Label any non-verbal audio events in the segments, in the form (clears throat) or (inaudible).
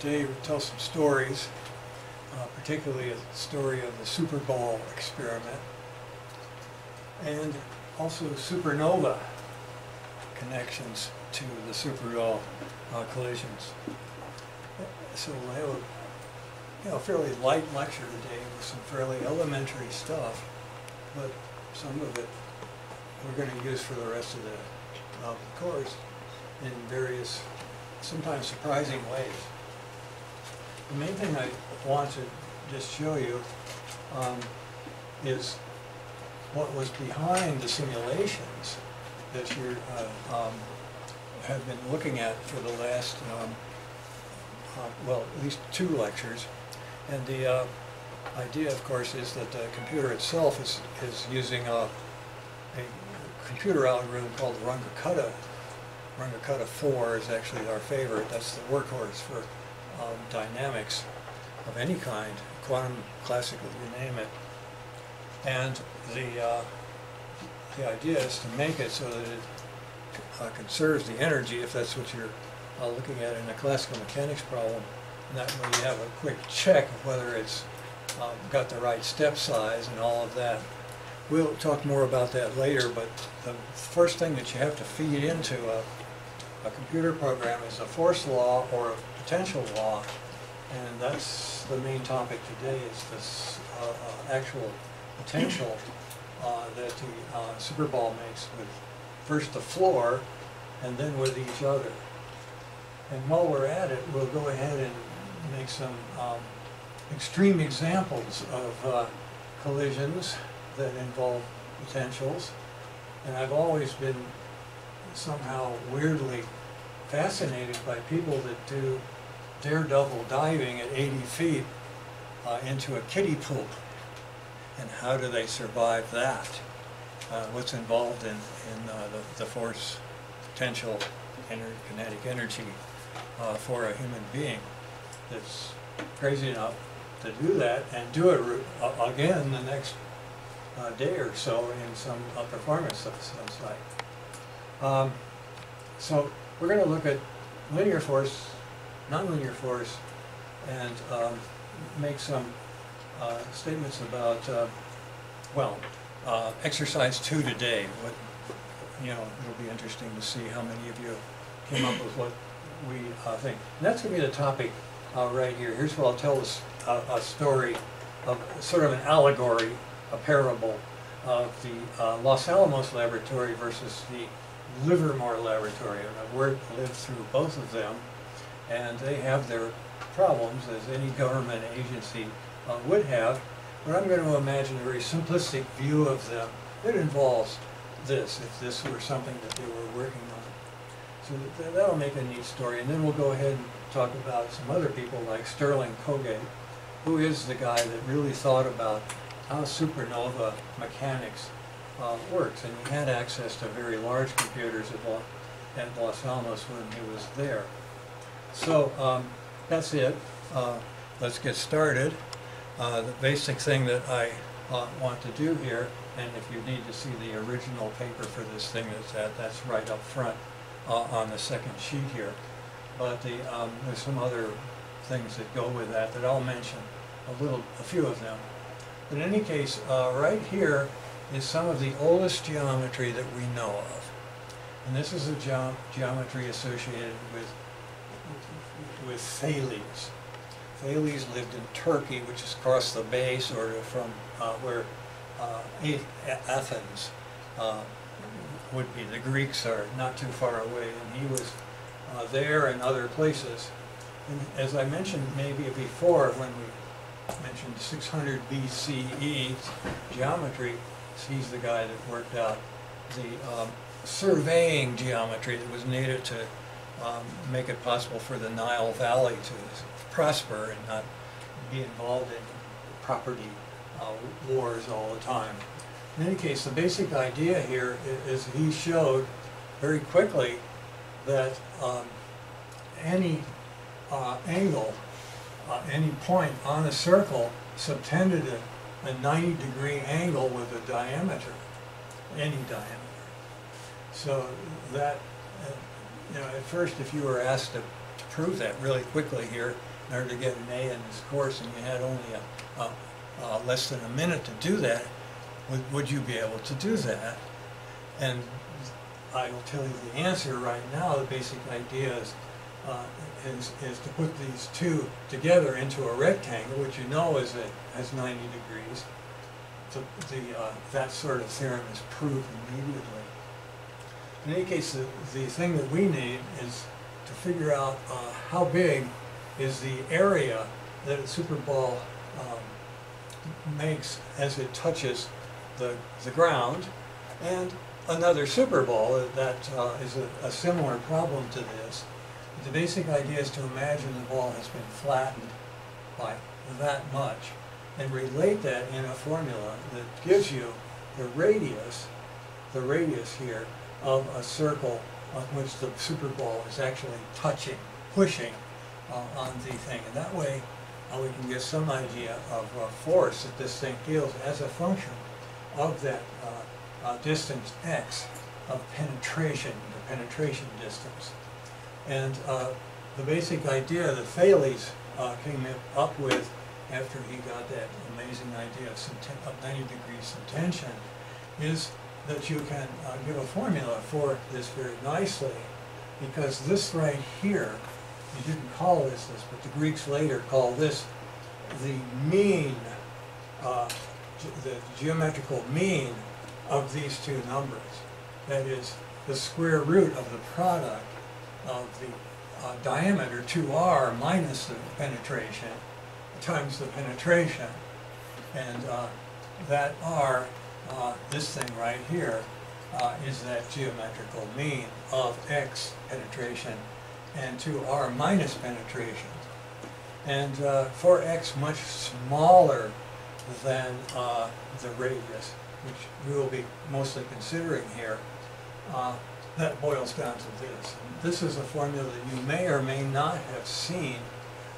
Today we'll tell some stories, uh, particularly a story of the Super Ball experiment and also supernova connections to the Super Ball uh, collisions. So we'll have a you know, fairly light lecture today with some fairly elementary stuff, but some of it we're going to use for the rest of the, of the course in various, sometimes surprising ways. The main thing I want to just show you um, is what was behind the simulations that you uh, um, have been looking at for the last, um, uh, well, at least two lectures. And the uh, idea, of course, is that the computer itself is, is using a, a computer algorithm called Runge-Kutta. Runge-Kutta 4 is actually our favorite. That's the workhorse for um, dynamics of any kind, quantum, classical, you name it. And the, uh, the idea is to make it so that it uh, conserves the energy, if that's what you're uh, looking at in a classical mechanics problem. And that way you have a quick check of whether it's um, got the right step size and all of that. We'll talk more about that later, but the first thing that you have to feed into a, a computer program is a force law or a potential law. And that's the main topic today is this uh, uh, actual potential uh, that the uh, Super Ball makes with first the floor and then with each other. And while we're at it, we'll go ahead and make some um, extreme examples of uh, collisions that involve potentials. And I've always been somehow weirdly fascinated by people that do daredevil diving at 80 feet uh, into a kiddie pool. And how do they survive that? Uh, what's involved in, in uh, the, the force potential ener kinetic energy uh, for a human being that's crazy enough to do that and do it again the next uh, day or so in some performance of some site. Um, so we're going to look at linear force, nonlinear force, and um, make some uh, statements about, uh, well, uh, exercise two today. What, you know, it'll be interesting to see how many of you came up with what we uh, think. And that's going to be the topic uh, right here. Here's what I'll tell us a, a story of sort of an allegory, a parable of the uh, Los Alamos Laboratory versus the Livermore Laboratory. And I've lived through both of them, and they have their problems, as any government agency uh, would have. But I'm going to imagine a very simplistic view of them. It involves this, if this were something that they were working on. So that, that'll make a neat story. And then we'll go ahead and talk about some other people like Stirling Colgate, who is the guy that really thought about how supernova mechanics uh, works. And he had access to very large computers at Los Alamos when he was there. So um, that's it. Uh, let's get started. Uh, the basic thing that I uh, want to do here, and if you need to see the original paper for this thing, that's, that, that's right up front uh, on the second sheet here. But the, um, there's some other things that go with that that I'll mention, a little, a few of them. But in any case, uh, right here is some of the oldest geometry that we know of. And this is a ge geometry associated with, with Thales. Thales lived in Turkey, which is across the bay, sort of from uh, where uh, Athens uh, would be. The Greeks are not too far away, and he was uh, there and other places. And as I mentioned maybe before, when we mentioned 600 BCE geometry, he's the guy that worked out the um, surveying geometry that was needed to um, make it possible for the Nile Valley to prosper and not be involved in property uh, wars all the time. In any case, the basic idea here is, he showed very quickly that um, any uh, angle, uh, any point on a circle subtended a, a 90 degree angle with a diameter, any diameter. So that, uh, you know, at first if you were asked to, prove that really quickly here in order to get an A in this course, and you had only a, a, a less than a minute to do that, would, would you be able to do that? And I will tell you the answer right now. The basic idea is, uh, is, is to put these two together into a rectangle, which you know is at, has 90 degrees. The, the, uh, that sort of theorem is proved immediately. In any case, the, the thing that we need is to figure out uh, how big is the area that a super ball um, makes as it touches the, the ground, and another super ball that uh, is a, a similar problem to this. The basic idea is to imagine the ball has been flattened by that much and relate that in a formula that gives you the radius, the radius here, of a circle on which the super ball is actually touching, pushing uh, on the thing. And that way uh, we can get some idea of uh, force that this thing feels as a function of that uh, uh, distance x of penetration, the penetration distance. And uh, the basic idea that Thales came up with after he got that amazing idea of, of 90 degrees of tension is that you can uh, give a formula for this very nicely because this right here, you didn't call this this, but the Greeks later called this the mean, uh, the geometrical mean of these two numbers. That is the square root of the product of the uh, diameter 2r minus the penetration times the penetration. And uh, that r uh, this thing right here uh, is that geometrical mean of x penetration and 2r minus penetration. And uh, for x much smaller than uh, the radius, which we will be mostly considering here, uh, that boils down to this. And this is a formula that you may or may not have seen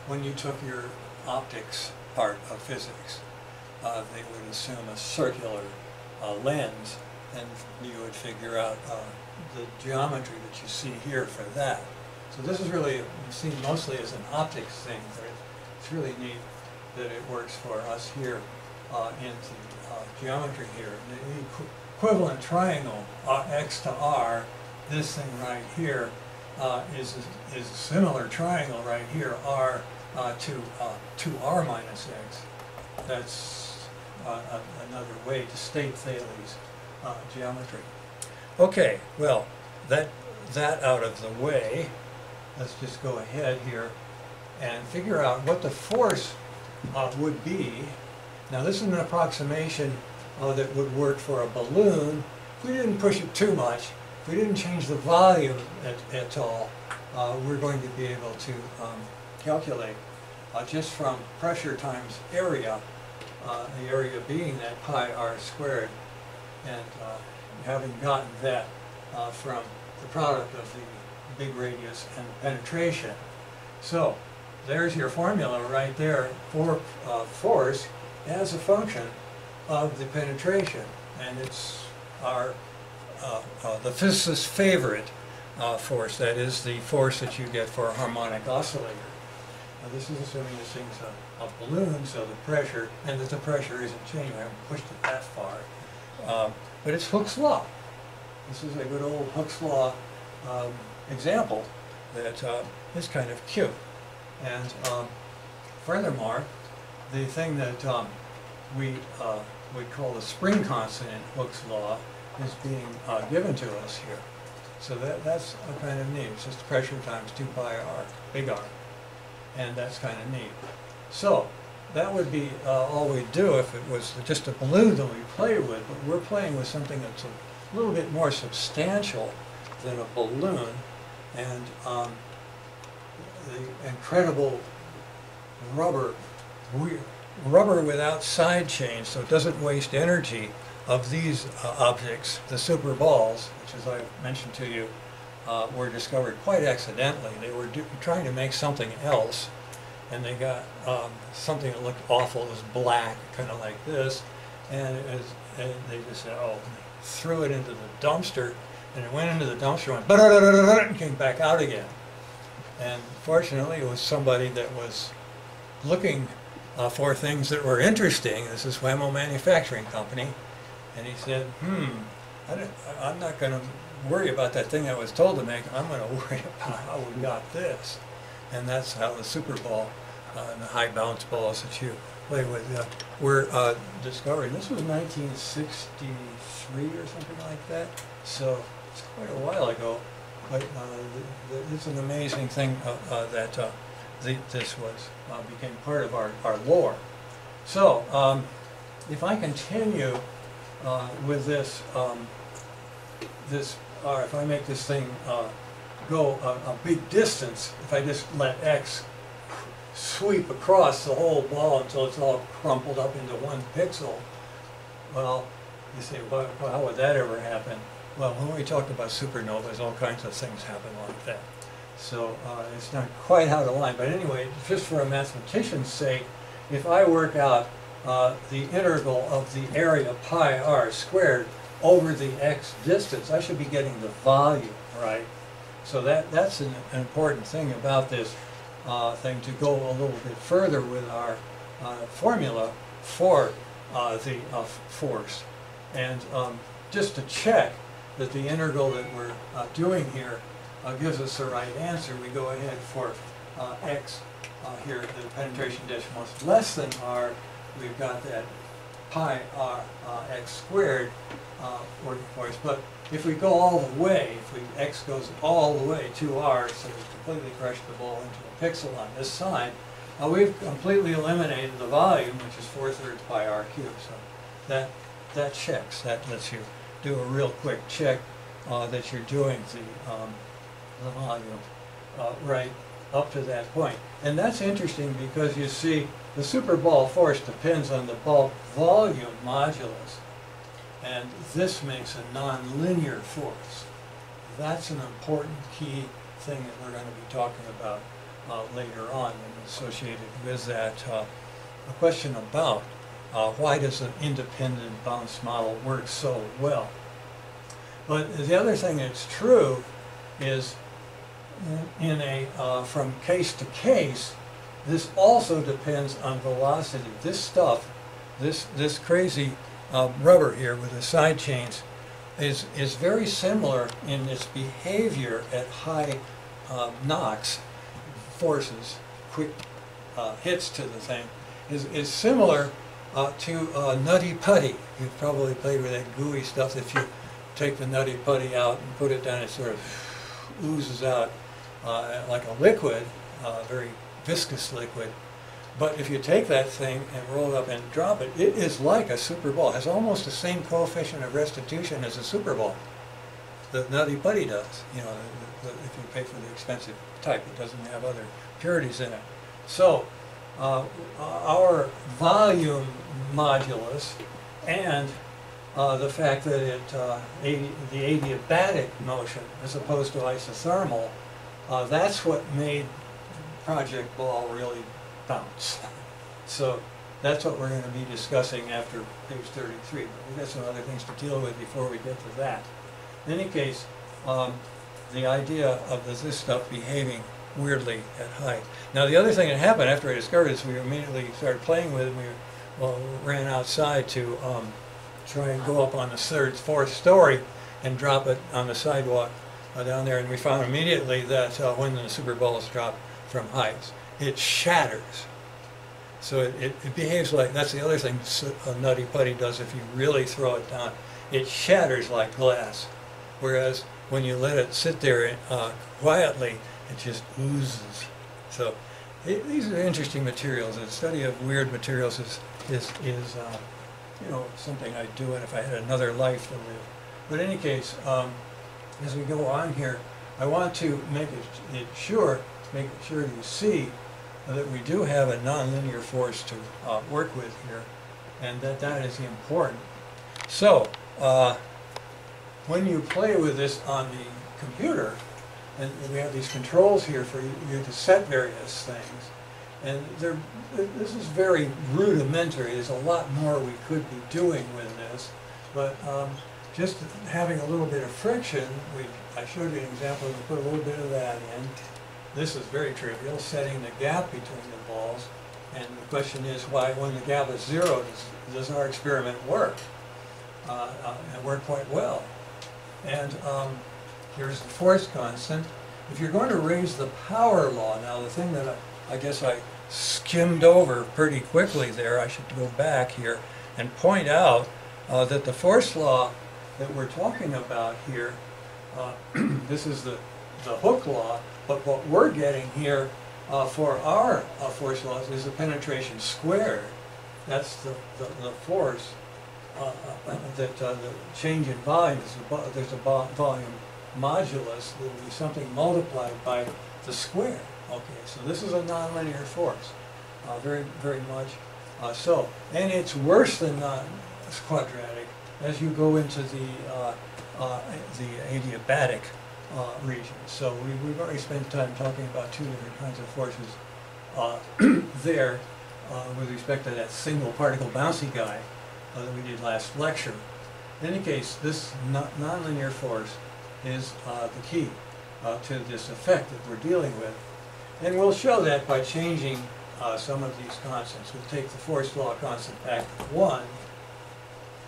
when you took your optics part of physics. Uh, they would assume a circular lens, and you would figure out uh, the geometry that you see here for that. So this is really seen mostly as an optics thing, but it's really neat that it works for us here uh, in the uh, geometry here. The equ equivalent triangle, uh, x to r, this thing right here, uh, is is a similar triangle right here, r to to r minus x. That's uh, another way to state Thales uh, geometry. Okay, well, that, that out of the way, let's just go ahead here and figure out what the force uh, would be. Now this is an approximation uh, that would work for a balloon. If we didn't push it too much, if we didn't change the volume at, at all, uh, we're going to be able to um, calculate uh, just from pressure times area uh, the area being that pi r squared. And uh, having gotten that uh, from the product of the big radius and the penetration. So there's your formula right there for uh, force as a function of the penetration. And it's our, uh, uh, the physicist's favorite force, that is the force that you get for a harmonic oscillator. Now this is assuming this thing's a a balloon, so the pressure, and that the pressure isn't changing. I haven't pushed it that far. Um, but it's Hooke's law. This is a good old Hooke's law um, example that uh, is kind of cute. And um, furthermore, the thing that um, we uh, we call the spring constant in Hooke's law is being uh, given to us here. So that, that's a kind of neat. It's just pressure times 2 pi r, big R. And that's kind of neat. So that would be uh, all we'd do if it was just a balloon that we play with, but we're playing with something that's a little bit more substantial than a balloon, and um, the incredible rubber, rubber without side chains, so it doesn't waste energy of these uh, objects, the super balls, which as I mentioned to you, uh, were discovered quite accidentally. They were trying to make something else, and they got um, something that looked awful. It was black, kind of like this, and, was, and they just said, oh, threw it into the dumpster, and it went into the dumpster, went (laughs) and came back out again. And fortunately, it was somebody that was looking uh, for things that were interesting. This is Wham-O Manufacturing Company. And he said, hmm, I I'm not going to worry about that thing I was told to make. I'm going (laughs) to worry about how we got this. And that's how the Super Ball uh, the high bounce balls that you play with uh, were uh, discovered. This was 1963 or something like that. So it's quite a while ago. But uh, th- th- it's an amazing thing uh, uh, that uh, the, this was uh, became part of our, our lore. So um, if I continue uh, with this, um, this, or if I make this thing uh, go a, a big distance, if I just let x sweep across the whole ball until it's all crumpled up into one pixel, well, you say, well, how would that ever happen? Well, when we talk about supernovas, all kinds of things happen like that. So uh, it's not quite out of line, but anyway, just for a mathematician's sake, if I work out uh, the integral of the area pi r squared over the x distance, I should be getting the volume, right? So that, that's an important thing about this uh, thing to go a little bit further with our uh, formula for uh, the uh, force. And um, just to check that the integral that we're uh, doing here gives us the right answer, we go ahead for x here, the penetration decimal is less than r, we've got that pi r x squared uh, working for us. But if we go all the way, if we x goes all the way to r, so we completely crush the ball into a pixel on this side, uh, we've completely eliminated the volume, which is four thirds pi r cubed. So that that checks. That lets you do a real quick check uh, that you're doing the um, the volume uh, right up to that point. And that's interesting because you see the super ball force depends on the bulk volume modulus. And this makes a nonlinear force. That's an important key thing that we're going to be talking about uh, later on and associated with that uh, a question about uh, why does an independent bounce model work so well. But the other thing that's true is in a, uh, from case to case, this also depends on velocity. This stuff, this, this crazy rubber here with the side chains is, is very similar in its behavior at high uh, knocks, forces, quick uh, hits to the thing, is, is similar uh, to nutty putty. You've probably played with that gooey stuff that you take the nutty putty out and put it down, it sort of oozes out uh, like a liquid, uh, very viscous liquid. But if you take that thing and roll it up and drop it, it is like a super ball. It has almost the same coefficient of restitution as a super ball. The nutty putty does, you know, the, the, if you pay for the expensive type, it doesn't have other purities in it. So, uh, our volume modulus and uh, the fact that it, uh, the adiabatic motion as opposed to isothermal, uh, that's what made Project Ball really bounce. So that's what we're going to be discussing after page 33. But we've got some other things to deal with before we get to that. In any case, um, the idea of this, stuff behaving weirdly at height. Now the other thing that happened after I discovered this, we immediately started playing with it. We well, ran outside to um, try and go up on the third, fourth story and drop it on the sidewalk uh, down there. And we found immediately that uh, when the super balls drop from heights, it shatters. So it, it, it behaves like, that's the other thing a nutty putty does if you really throw it down. It shatters like glass. Whereas when you let it sit there uh, quietly, it just oozes. So it, these are interesting materials. The study of weird materials is, is, is uh, you know, something I'd do if I had another life to live. But in any case, um, as we go on here, I want to make it, it sure, make sure you see that we do have a nonlinear force to uh, work with here, and that that is important. So, uh, when you play with this on the computer, and we have these controls here for you to set various things, and this is very rudimentary. There's a lot more we could be doing with this, but um, just having a little bit of friction, we, I showed you an example, we put a little bit of that in, this is very trivial, setting the gap between the balls. And the question is why, when the gap is zero, does, does our experiment work? Uh, uh, it worked quite well. And um, here's the force constant. If you're going to raise the power law, now the thing that I, I guess I skimmed over pretty quickly there, I should go back here and point out uh, that the force law that we're talking about here, uh, (clears throat) this is the, the Hooke law, but what we're getting here uh, for our uh, force laws is the penetration squared. That's the, the, the force uh, uh, that uh, the change in volume is there's a volume modulus that will be something multiplied by the square. Okay, so this is a nonlinear force, uh, very very much uh, so, and it's worse than non quadratic as you go into the uh, uh, the adiabatic uh, region. So we, we've already spent time talking about two different kinds of forces uh, (clears throat) there uh, with respect to that single particle bouncy guy uh, that we did last lecture. In any case, this non- nonlinear force is uh, the key uh, to this effect that we're dealing with. And we'll show that by changing some of these constants. We'll take the force law constant back to 1.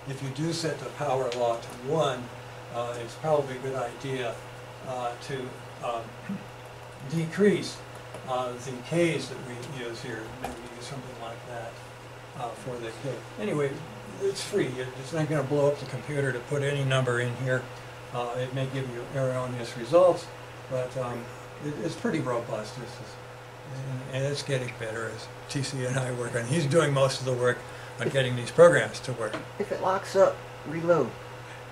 If you do set the power law to 1, uh, it's probably a good idea to um, decrease uh, the k's that we use here, maybe use something like that uh, for the k. Anyway, it's free. It's not going to blow up the computer to put any number in here. Uh, It may give you erroneous results, but um, it- it's pretty robust. This is, and- and it's getting better as TC and I work on. He's doing most of the work on getting these programs to work. If it locks up, reload.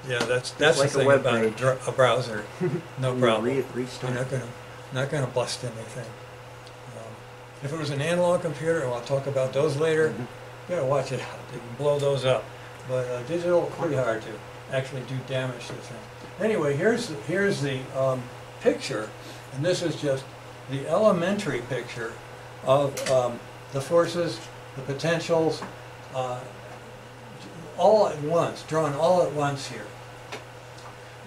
Yeah, that's that's like a the thing web about a, page. dr- a browser. (laughs) No You problem. re- You're restart. not gonna, not gonna bust anything. Um, If it was an analog computer, and I'll talk about those later, Mhm. you gotta watch it out, they can blow those up. But uh, digital, pretty hard to actually do damage to the thing. Anyway, here's, the- here's the um, picture, and this is just the elementary picture of um, the forces, the potentials, uh, all at once, drawn all at once here.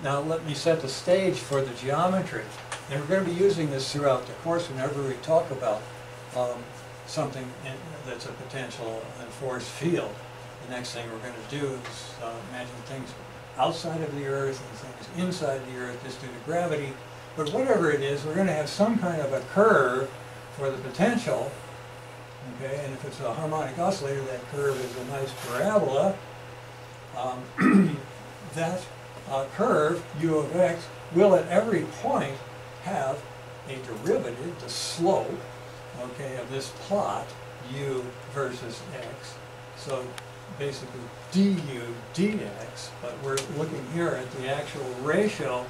Now let me set the stage for the geometry. And we're going to be using this throughout the course whenever we talk about um, something in, that's a potential force field. The next thing we're going to do is uh, imagine things outside of the Earth and things inside the Earth just due to gravity. But whatever it is, we're going to have some kind of a curve for the potential. Okay, and if it's a harmonic oscillator, that curve is a nice parabola. Um, (clears throat) that uh, curve, u of x, will at every point have a derivative, the slope, okay, of this plot, u versus x. So basically du dx, but we're looking here at the actual ratio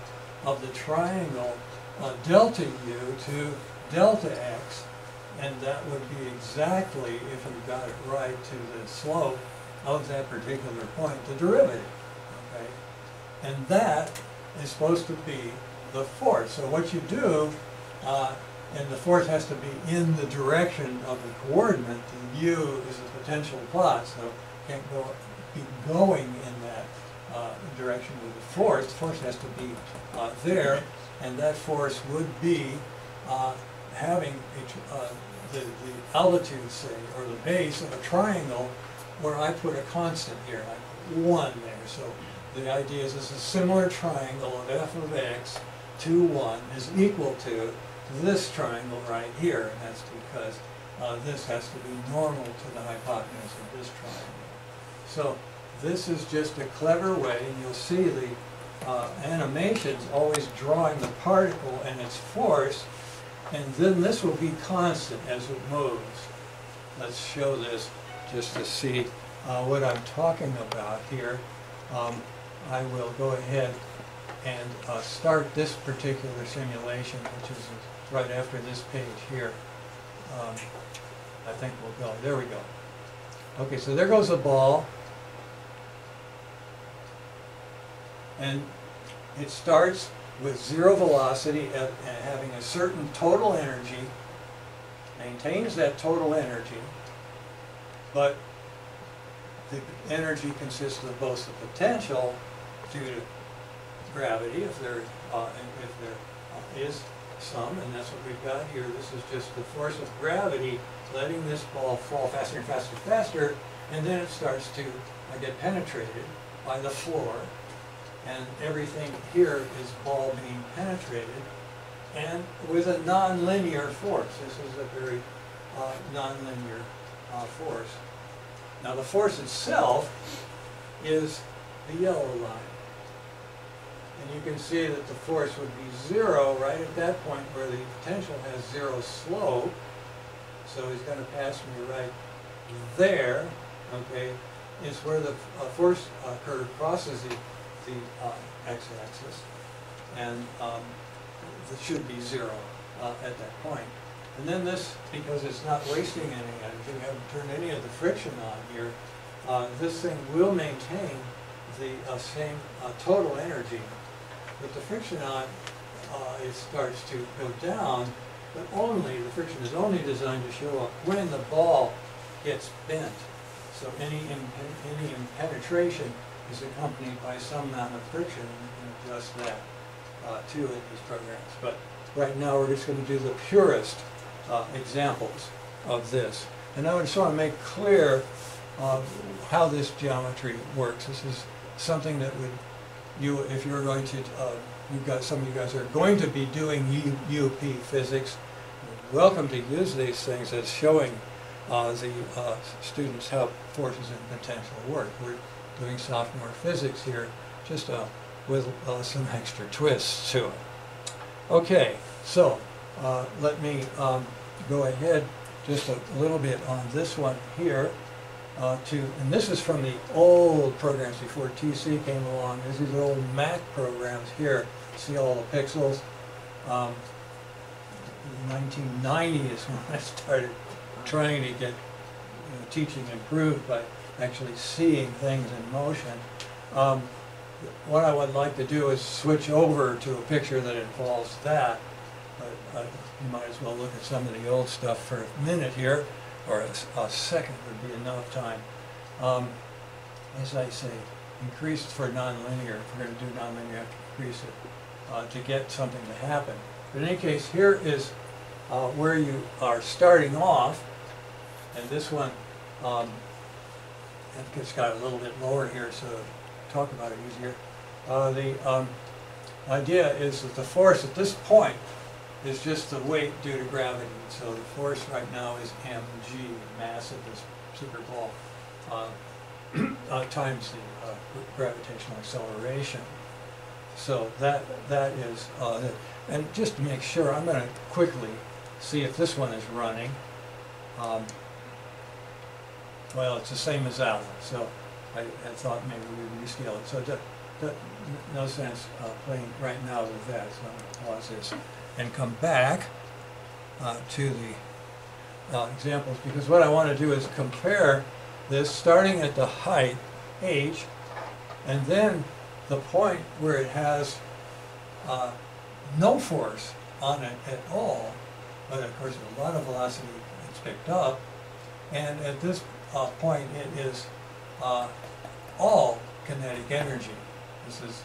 of the triangle uh, delta u to delta x, and that would be exactly, if you got it right, to the slope of that particular point, the derivative, okay? And that is supposed to be the force. So what you do, uh, and the force has to be in the direction of the coordinate, the u is a potential plot, so can't go, be going in that uh, direction with the force. The force has to be uh, there, and that force would be uh, having a, uh, the, the altitude, say, or the base of a triangle where I put a constant here, like one there. So the idea is this is a similar triangle of f of x, 2, 1, is equal to this triangle right here. And that's because uh, this has to be normal to the hypotenuse of this triangle. So this is just a clever way, and you'll see the uh, animations always drawing the particle and its force, and then this will be constant as it moves. Let's show this just to see uh, what I'm talking about here. Um, I will go ahead and uh, start this particular simulation, which is right after this page here. Um, I think we'll go, there we go. Okay, so there goes the ball. And it starts with zero velocity at having a certain total energy, maintains that total energy, but the energy consists of both the potential due to gravity, if there, uh, if there uh, is some, and that's what we've got here. This is just the force of gravity letting this ball fall faster and faster and faster, and then it starts to uh, get penetrated by the floor, and everything here is ball being penetrated, and with a nonlinear force. This is a very uh, nonlinear uh, force. Now the force itself is the yellow line. And you can see that the force would be zero right at that point where the potential has zero slope. So he's going to pass me right there, okay, is where the uh, force uh, curve crosses the, the uh, x-axis. And um, it should be zero uh, at that point. And then this, because it's not wasting any energy, we haven't turned any of the friction on here, uh, this thing will maintain the uh, same uh, total energy. But the friction on, uh, it starts to go down, but only, the friction is only designed to show up when the ball gets bent. So any, any penetration is accompanied by some amount of friction, and can adjust that uh, too in these programs. But right now, we're just going to do the purest uh, examples of this. And I just want to make clear uh, how this geometry works. This is something that would, you, if you're going to, uh, you've got, some of you guys are going to be doing U- UP physics, welcome to use these things as showing uh, the uh, students how forces and potential work. We're doing sophomore physics here, just uh, with some extra twists to it. Okay, so uh, let me um, go ahead just a little bit on this one here. Uh, to, and this is from the old programs before TC came along. These are the old Mac programs here. See all the pixels? Um, 1990 is when I started trying to get you know, teaching improved by actually seeing things in motion. Um, what I would like to do is switch over to a picture that involves that. But uh, you might as well look at some of the old stuff for a minute here, or a second would be enough time. Um, as I say, increase for nonlinear. If we're going to do nonlinear, have to increase it uh, to get something to happen. But in any case, here is uh, where you are starting off, and this one, um, it gets got a little bit lower here, so talk about it easier. Uh, the um, idea is that the force at this point is just the weight due to gravity. So the force right now is mg, mass of this super ball, uh, (clears throat) uh, times the uh, gravitational acceleration. So that that is, uh, and just to make sure, I'm going to quickly see if this one is running. Um, well, it's the same as that one, so I, I thought maybe we'd rescale it. So no sense uh, playing right now with that, so I'm gonna pause this and come back uh, to the uh, examples, because what I want to do is compare this starting at the height, h, and then the point where it has uh, no force on it at all, but of course a lot of velocity it's picked up, and at this uh, point it is uh, all kinetic energy. This is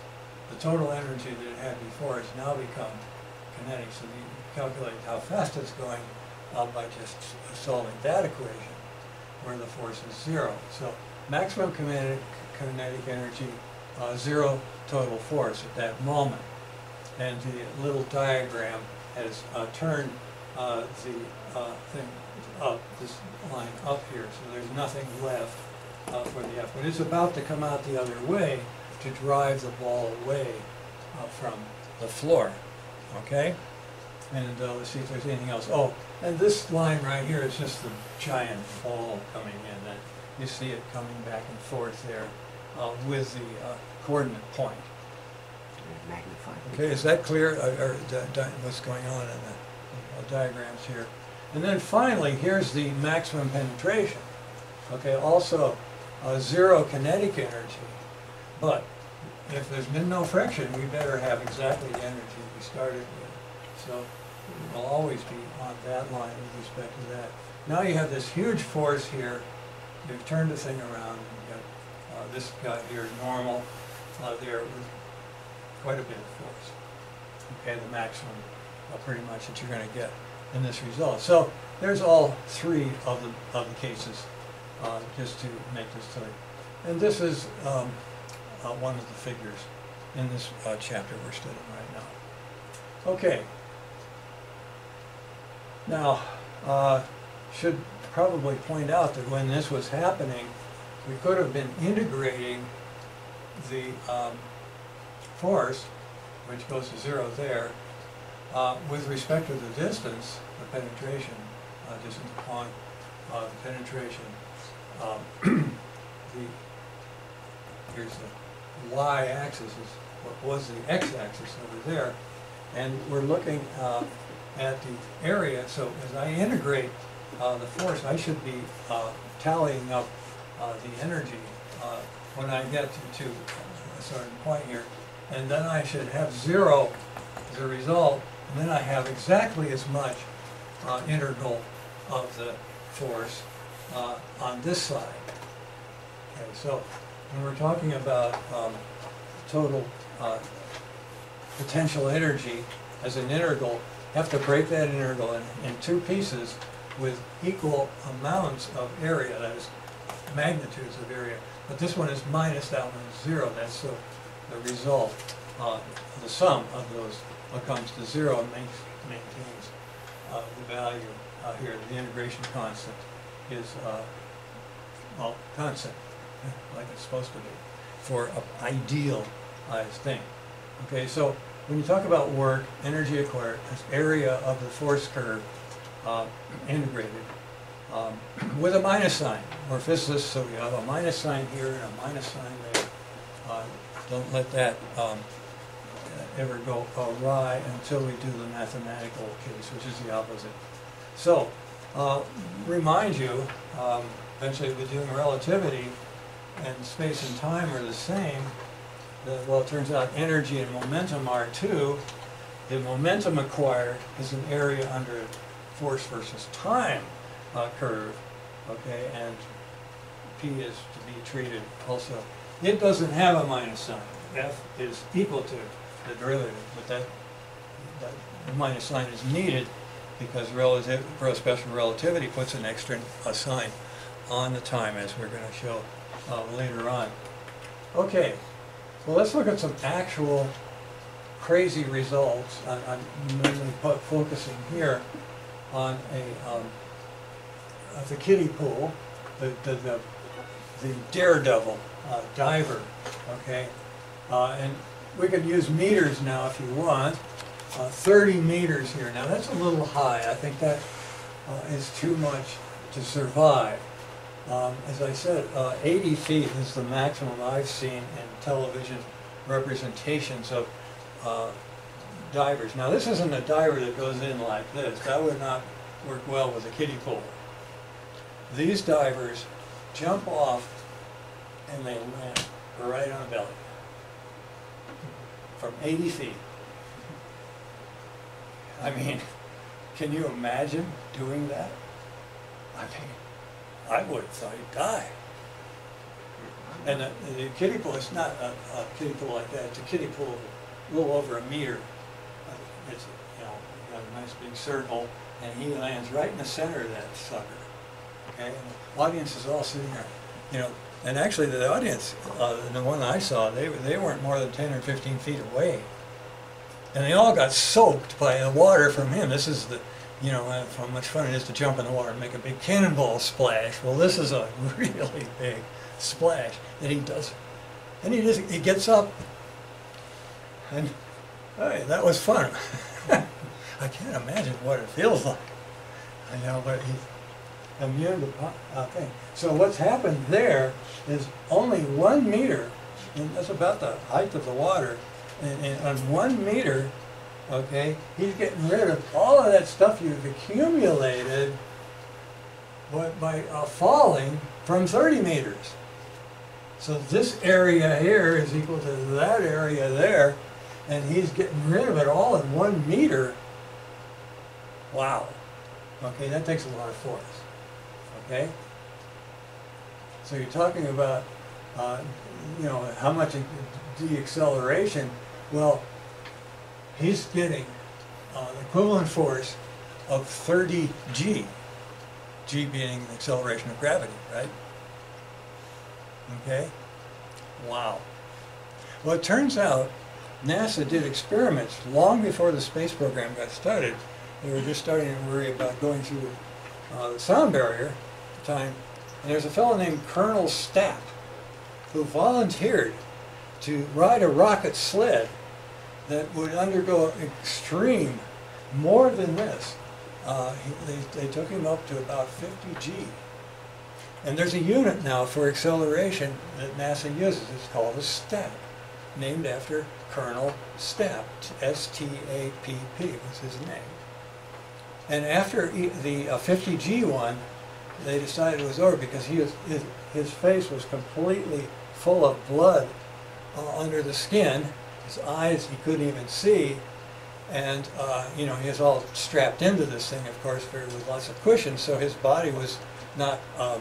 the total energy that it had before has now become kinetic, so you calculate how fast it's going uh, by just solving that equation, where the force is zero. So maximum kinetic, kinetic energy, uh, zero total force at that moment. And the little diagram has uh, turned uh, the uh, thing up, this line up here, so there's nothing left uh, for the F. But it's about to come out the other way to drive the ball away from the floor, okay? And uh, let's see if there's anything else. Oh, and this line right here is just the giant ball coming in. And you see it coming back and forth there uh, with the uh, coordinate point. Magnified. Okay, is that clear, or, or di- di- what's going on in the uh, diagrams here? And then finally, here's the maximum penetration. Okay, also uh, zero kinetic energy. But if there's been no friction, we better have exactly the energy we started with. So we'll always be on that line with respect to that. Now you have this huge force here. You've turned the thing around. You've got uh, this guy here normal uh, there with quite a bit of force. Okay, the maximum uh, pretty much that you're gonna get in this result. So there's all three of the, of the cases, uh, just to make this clear. And this is, um, uh, one of the figures in this, uh, chapter we're studying right now. Okay. Now, uh, should probably point out that when this was happening, we could have been integrating the um, force, which goes to zero there, uh, with respect to the distance, the penetration, uh, distance upon uh, the penetration. Um, (clears throat) the, here's the y-axis is what was the x-axis over there, and we're looking uh, at the area. So as I integrate uh, the force, I should be uh, tallying up uh, the energy uh, when I get to, to a certain point here. And then I should have zero as a result, and then I have exactly as much uh, integral of the force on this side. Okay, so when we're talking about um, total uh, potential energy as an integral, have to break that integral in, in two pieces with equal amounts of area, that is magnitudes of area. But this one is minus, that one is zero, that's the, the result. Uh, the sum of those comes to zero and maintains uh, the value uh, here. The integration constant is, uh, well, constant, like it's supposed to be, for an idealized thing. Okay, so when you talk about work, energy acquired, as area of the force curve uh, integrated um, with a minus sign. We're physicists, so we have a minus sign here and a minus sign there. Uh, don't let that um, ever go awry until we do the mathematical case, which is the opposite. So, uh, remind you, um, eventually we're doing relativity, and space and time are the same. The, well, it turns out energy and momentum are too. The momentum acquired is an area under a force versus time uh, curve, okay, and P is to be treated also. It doesn't have a minus sign. F is equal to the derivative, but that, that minus sign is needed because relative, special relativity puts an extra sign on the time as we're going to show uh, later on. Okay, well let's look at some actual crazy results. I'm mainly fo- focusing here on a, um, the kiddie pool, the, the, the, the daredevil uh, diver, okay? Uh, and we could use meters now if you want, uh, 30 meters here. Now that's a little high. I think that uh, is too much to survive. Um, as I said, uh, 80 feet is the maximum I've seen in television representations of uh, divers. Now this isn't a diver that goes in like this. That would not work well with a kiddie pool. These divers jump off and they land right on the belly from 80 feet. I mean, can you imagine doing that? I mean, I would have thought he'd die. And the, the kiddie pool, it's not a, a kiddie pool like that, it's a kiddie pool a little over a meter. Uh, It's, you know, got a nice big circle, and he lands right in the center of that sucker. Okay, and the audience is all sitting there, you know, and actually the audience, uh, the one I saw, they, they weren't more than ten or fifteen feet away. And they all got soaked by the water from him. This is the, you know, how much fun it is to jump in the water and make a big cannonball splash. Well, this is a (laughs) really big splash that he does. And he just, he gets up and, hey, that was fun. (laughs) I can't imagine what it feels like. I know, but he's immune to uh, thing. So what's happened there is only one meter, and that's about the height of the water, and, and on one meter, okay, he's getting rid of all of that stuff you've accumulated by, by uh, falling from 30 meters. So this area here is equal to that area there, and he's getting rid of it all in one meter. Wow. Okay, that takes a lot of force. Okay? So you're talking about, uh, you know, how much de- deceleration. Well, he's getting uh, the equivalent force of 30 G. G being the acceleration of gravity, right? Okay? Wow. Well, it turns out NASA did experiments long before the space program got started. They were just starting to worry about going through uh, the sound barrier at the time. And there's a fellow named Colonel Stapp who volunteered to ride a rocket sled that would undergo extreme, more than this. Uh, he, they, they took him up to about 50 G. And there's a unit now for acceleration that NASA uses. It's called a STAP, named after Colonel Stapp. S-T-A-P-P was his name. And after the uh, 50G one, they decided it was over because he was, his, his face was completely full of blood uh, under the skin. His eyes he couldn't even see. And, uh, you know, he was all strapped into this thing, of course, there with lots of cushions, so his body was not um,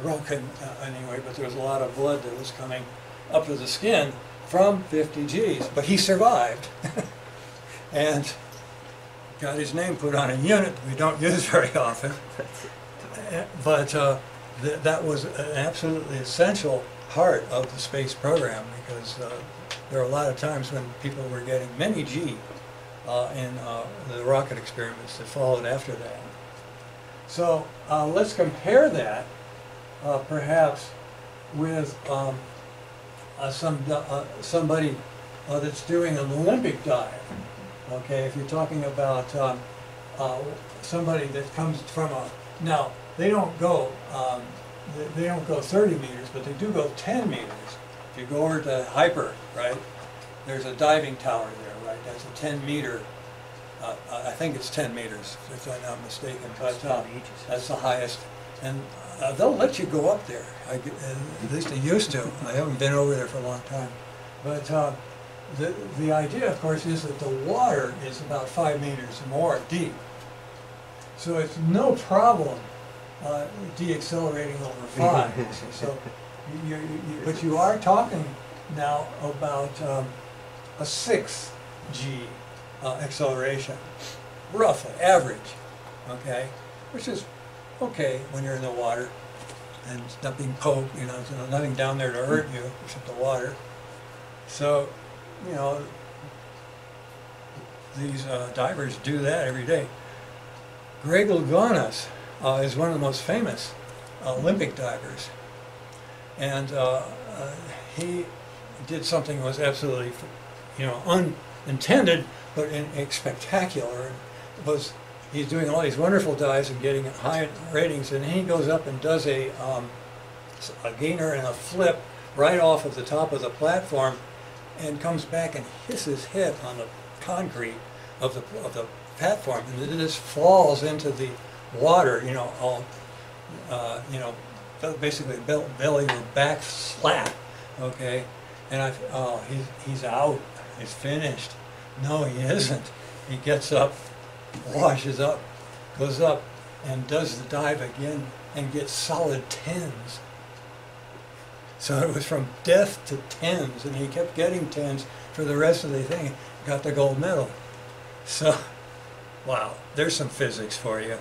broken uh, anyway, but there was a lot of blood that was coming up to the skin from 50 Gs. But he survived (laughs) and got his name put on a unit we don't use (laughs) very often. But uh, th- that was an absolutely essential part of the space program because uh, there were a lot of times when people were getting many G uh, in uh, the rocket experiments that followed after that. So uh, let's compare that uh, perhaps with um, uh, some uh, somebody that's doing an Olympic dive. Okay, if you're talking about um, somebody that comes from a now they don't go um, they, they don't go 30 meters, but they do go 10 meters. If you go over to HPER, right, there's a diving tower there, right? That's a 10 meter. Uh, I think it's 10 meters, if I'm not mistaken. But uh, that's the highest, and uh, they'll let you go up there. I, at least they used to. I haven't been over there for a long time. But uh, the the idea, of course, is that the water is about five meters more deep. So it's no problem uh, deaccelerating over five. (laughs) so, you, you, but you are talking now about um, a six G uh, acceleration, roughly average. Okay, which is okay when you're in the water and it's not being poked. You know, there's nothing down there to hurt you except the water. So, you know, these uh, divers do that every day. Greg Louganis uh, is one of the most famous Olympic divers, and uh, uh, he did something that was absolutely, you know, unintended but in, spectacular. It was he's doing all these wonderful dives and getting high ratings, and he goes up and does a um, a gainer and a flip right off of the top of the platform, and comes back and hits his head on the concrete of the of the platform, and it just falls into the water. You know, all uh, you know, basically bel- belly or back slap. Okay, and I oh he's he's out. He's finished. No, he isn't. He gets up, washes up, goes up, and does the dive again and gets solid tens. So it was from death to tens, and he kept getting tens for the rest of the thing. Got the gold medal. So, wow, there's some physics for you.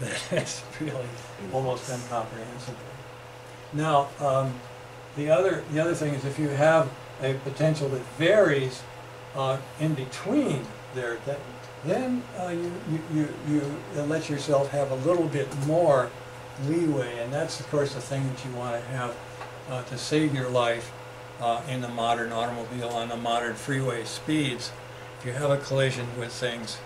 (laughs) That's really almost incomprehensible. Now, um, the other the other thing is if you have a potential that varies uh, in between there, that then uh, you, you, you, you let yourself have a little bit more leeway, and that's of course the thing that you want to have uh, to save your life uh, in the modern automobile on the modern freeway speeds. If you have a collision with things,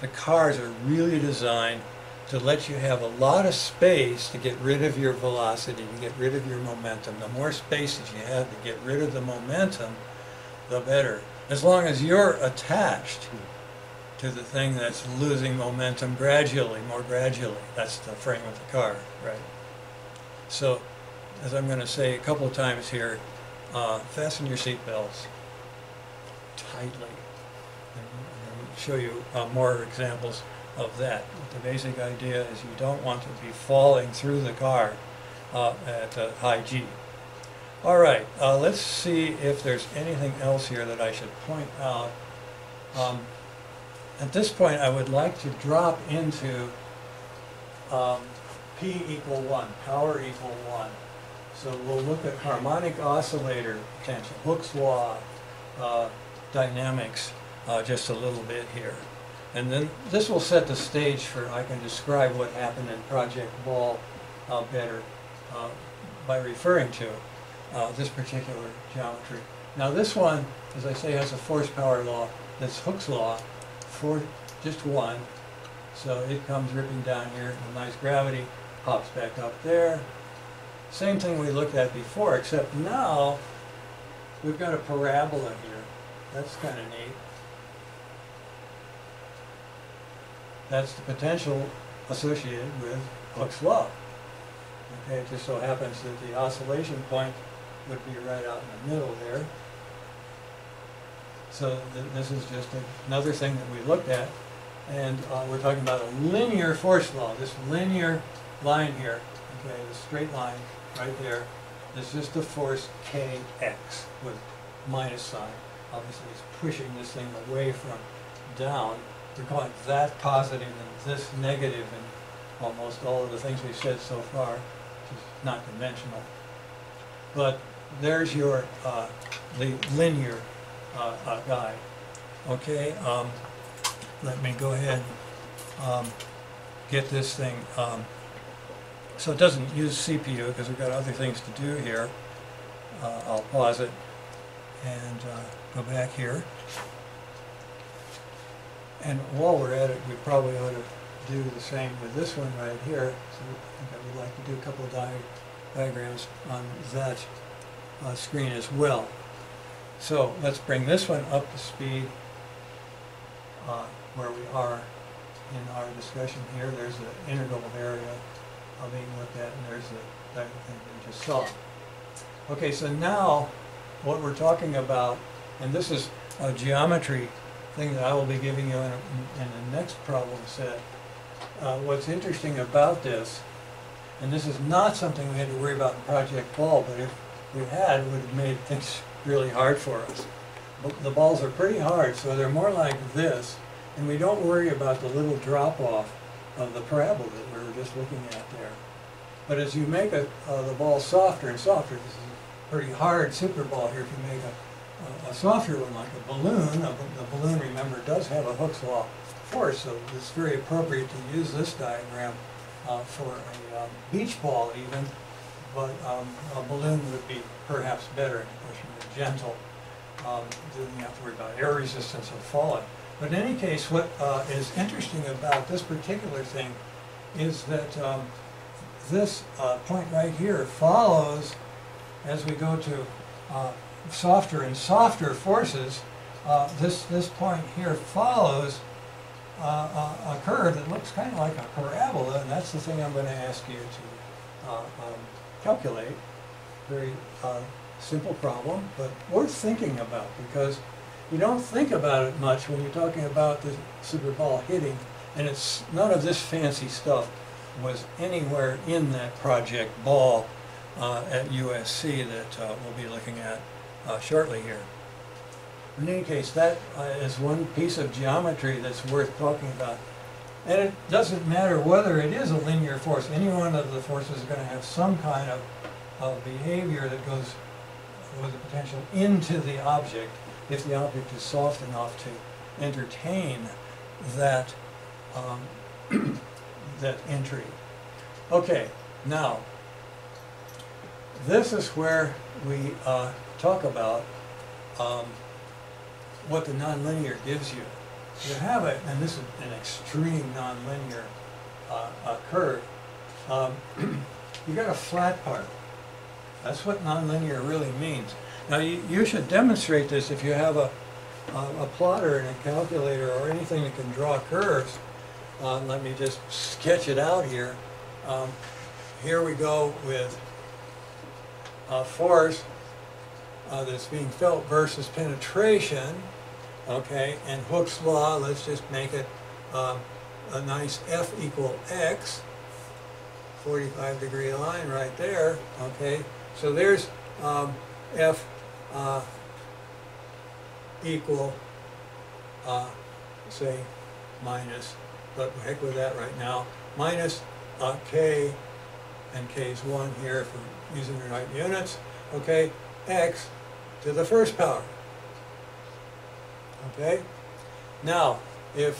the cars are really designed to let you have a lot of space to get rid of your velocity, to get rid of your momentum. The more space that you have to get rid of the momentum, the better. As long as you're attached to the thing that's losing momentum gradually, more gradually. That's the frame of the car, right? So, as I'm going to say a couple of times here, uh, fasten your seatbelts tightly. And, and show you uh, more examples of that. The basic idea is you don't want to be falling through the car uh, at uh, high G. All right, uh, let's see if there's anything else here that I should point out. Um, at this point, I would like to drop into um, P equal one, power equal one. So we'll look at harmonic oscillator potential, Hooke's law, uh, dynamics, uh, just a little bit here. And then this will set the stage for, I can describe what happened in Project Ball uh, better uh, by referring to uh, this particular geometry. Now this one, as I say, has a force power law, that's Hooke's law, for just one. So it comes ripping down here, a nice gravity, pops back up there. Same thing we looked at before, except now we've got a parabola here. That's kind of neat. That's the potential associated with Hooke's law. Okay, it just so happens that the oscillation point would be right out in the middle there. So th- this is just another thing that we looked at. And uh, we're talking about a linear force law, this linear line here, okay, the straight line right there. Is just the force kx with minus sign. Obviously, it's pushing this thing away from down. We're going that positive and this negative in almost all of the things we've said so far, which is not conventional. But there's your, uh, the linear uh, uh, guy. Okay, um, let me go ahead, um, get this thing, um, so it doesn't use CPU because we've got other things to do here. Uh, I'll pause it and uh, go back here. And while we're at it, we probably ought to do the same with this one right here. So I think I would like to do a couple of di diagrams on that uh, screen as well. So let's bring this one up to speed uh, where we are in our discussion here. There's the integral area uh, being looked at, and there's the diagram thing we just saw. Okay, so now what we're talking about, and this is a geometry thing that I will be giving you in, a, in the next problem set. Uh, what's interesting about this, and this is not something we had to worry about in Project Ball, but if we had, would have made things (laughs) really hard for us. But the balls are pretty hard, so they're more like this, and we don't worry about the little drop off of the parabola that we were just looking at there. But as you make a, uh, the ball softer and softer, this is a pretty hard super ball here. If you make a, a, a softer one like a balloon, a, the balloon, remember, does have a Hooke's law force, so it's very appropriate to use this diagram uh, for a um, beach ball even, but um, a balloon would be perhaps better, of course, more gentle. Um, you have to worry about air resistance of falling. But in any case, what uh, is interesting about this particular thing is that um, this uh, point right here follows, as we go to uh, softer and softer forces, uh, this, this point here follows uh, a, a curve that looks kind of like a parabola, and that's the thing I'm going to ask you to uh, um, calculate. Very uh, simple problem, but worth thinking about because you don't think about it much when you're talking about the super ball hitting, and it's none of this fancy stuff was anywhere in that project ball uh, at USC that uh, we'll be looking at uh, shortly here. In any case, that uh, is one piece of geometry that's worth talking about. And it doesn't matter whether it is a linear force. Any one of the forces is going to have some kind of, of behavior that goes with the potential into the object if the object is soft enough to entertain that um, (clears throat) that entry. Okay, now this is where we uh, talk about um, what the nonlinear gives you. You have it, and this is an extreme nonlinear uh, uh, curve. Um, (clears throat) you got a flat part. That's what nonlinear really means. Now you, you should demonstrate this if you have a, a, a plotter and a calculator or anything that can draw curves. Uh, let me just sketch it out here. Um, here we go with a force uh, that's being felt versus penetration, okay, and Hooke's law, let's just make it uh, a nice F equal X, 45 degree line right there, okay. So there's um, F uh, equal, uh, say, minus, but heck with that right now, minus uh, k, and k is 1 here if we're using the right units, okay, x to the first power. Okay? Now, if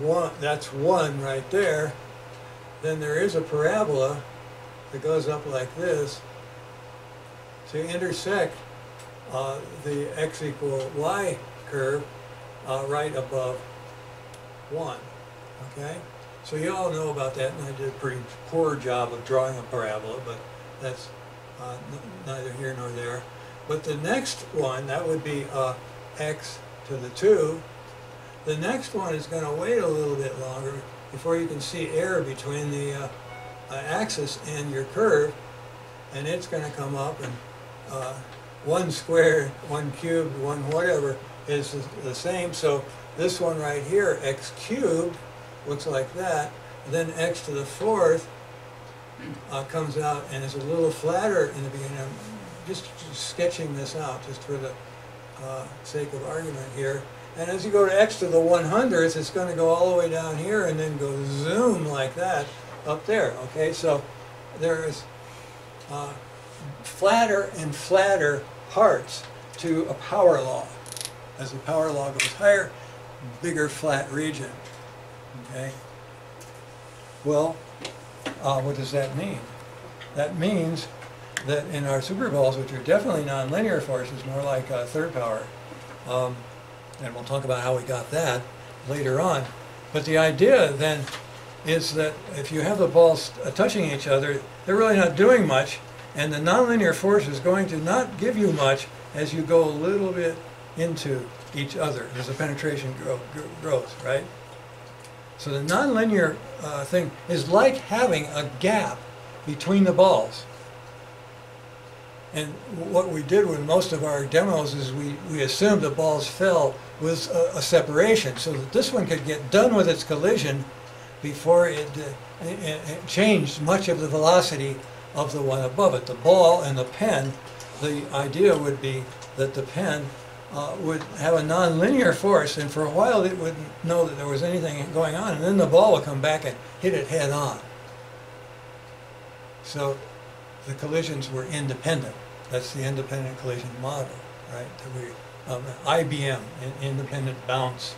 one, that's 1 right there, then there is a parabola that goes up like this to intersect uh, the x equal y curve uh, right above 1. Okay? So you all know about that, and I did a pretty poor job of drawing a parabola, but that's uh, neither here nor there. But the next one, that would be uh, x to the 2. The next one is going to wait a little bit longer before you can see air between the uh, uh, axis and your curve, and it's going to come up and uh, one squared, one cubed, one whatever is the- same. So this one right here, x cubed, looks like that. Then x to the fourth uh, comes out and is a little flatter in the beginning. Just, just sketching this out just for the uh, sake of argument here. And as you go to x to the 100th, it's going to go all the way down here and then go zoom like that up there. Okay, so there is uh, flatter and flatter parts to a power law. As the power law goes higher, bigger flat region. Okay. Well, uh, what does that mean? That means that in our superballs, which are definitely nonlinear forces, more like uh, third power, um, and we'll talk about how we got that later on. But the idea then is that if you have the balls touching each other, they're really not doing much, and the nonlinear force is going to not give you much as you go a little bit into each other as the penetration grow, gr- grows, right? So the nonlinear uh, thing is like having a gap between the balls. And what we did with most of our demos is we, we assumed the balls fell with a, a separation so that this one could get done with its collision before it, uh, it, it changed much of the velocity of the one above it. The ball and the pen, the idea would be that the pen uh, would have a nonlinear force, and for a while it wouldn't know that there was anything going on, and then the ball would come back and hit it head on. So the collisions were independent. That's the independent collision model, right? That we, um, IBM, in- independent bounce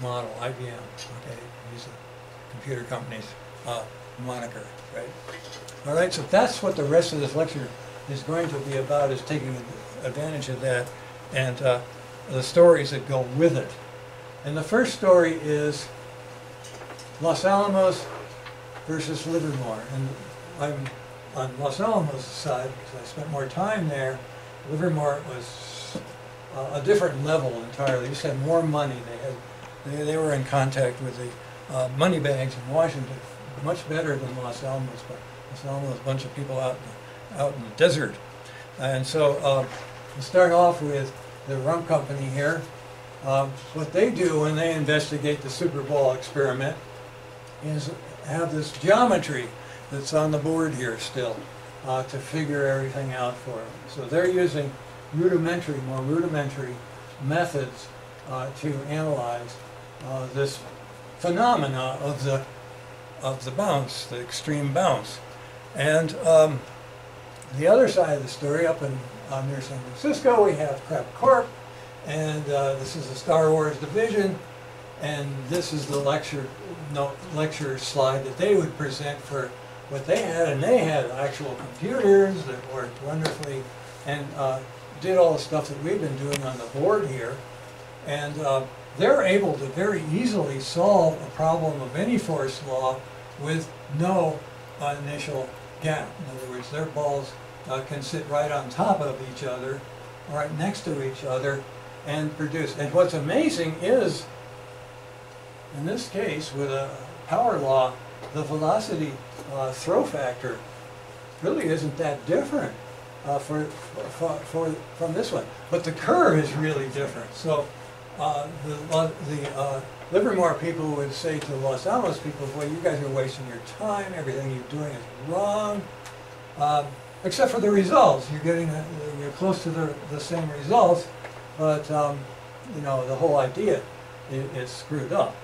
model, IBM. Okay, use a computer companies uh, moniker, right? All right, so that's what the rest of this lecture is going to be about, is taking advantage of that and uh, the stories that go with it. And the first story is Los Alamos versus Livermore. And I'm on Los Alamos' side because I spent more time there. Livermore was uh, a different level entirely. They just had more money. They had they, they were in contact with the uh, money bags in Washington, much better than Los Alamos. But Los Alamos, a bunch of people out in, out in the desert, and so uh, we start off with the rum company here. Um, what they do when they investigate the Super Ball experiment is have this geometry that's on the board here still uh, to figure everything out for them. So they're using rudimentary, more rudimentary methods uh, to analyze uh, this phenomena of the of the bounce, the extreme bounce. And um, the other side of the story, up in uh, near San Francisco, we have Crep Corp, and uh, this is the Star Wars division, and this is the lecture no, lecture slide that they would present for what they had, and they had actual computers that worked wonderfully, and uh, did all the stuff that we've been doing on the board here, and uh, they're able to very easily solve a problem of any force law with no uh, initial gap. In other words, their balls uh, can sit right on top of each other, right next to each other, and produce. And what's amazing is, in this case, with a power law, the velocity uh, throw factor really isn't that different uh, for, for, for, from this one. But the curve is really different. So uh, the, the uh, Livermore people would say to the Los Alamos people, well, you guys are wasting your time, everything you're doing is wrong. Um, except for the results, you're getting, you're close to the, the same results, but, um, you know, the whole idea is, is screwed up.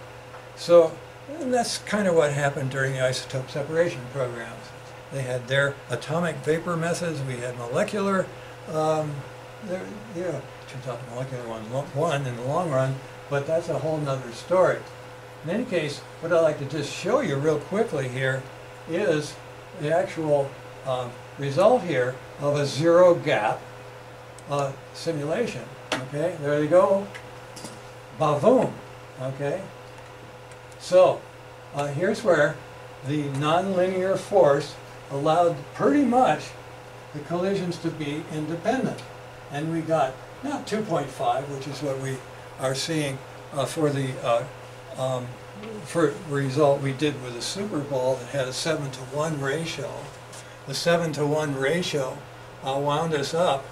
So and that's kind of what happened during the isotope separation programs. They had their atomic vapor methods, we had molecular, um, there, yeah, turns out the molecular one won in the long run, but that's a whole nother story. In any case, what I'd like to just show you real quickly here is the actual um, result here of a zero gap uh, simulation. Okay, there you go. Bavoom. Okay. So uh, here's where the nonlinear force allowed pretty much the collisions to be independent. And we got not 2.5, which is what we are seeing uh, for the uh, um, for result we did with a Super Ball that had a 7 to 1 ratio. The 7 to 1 ratio uh, wound us up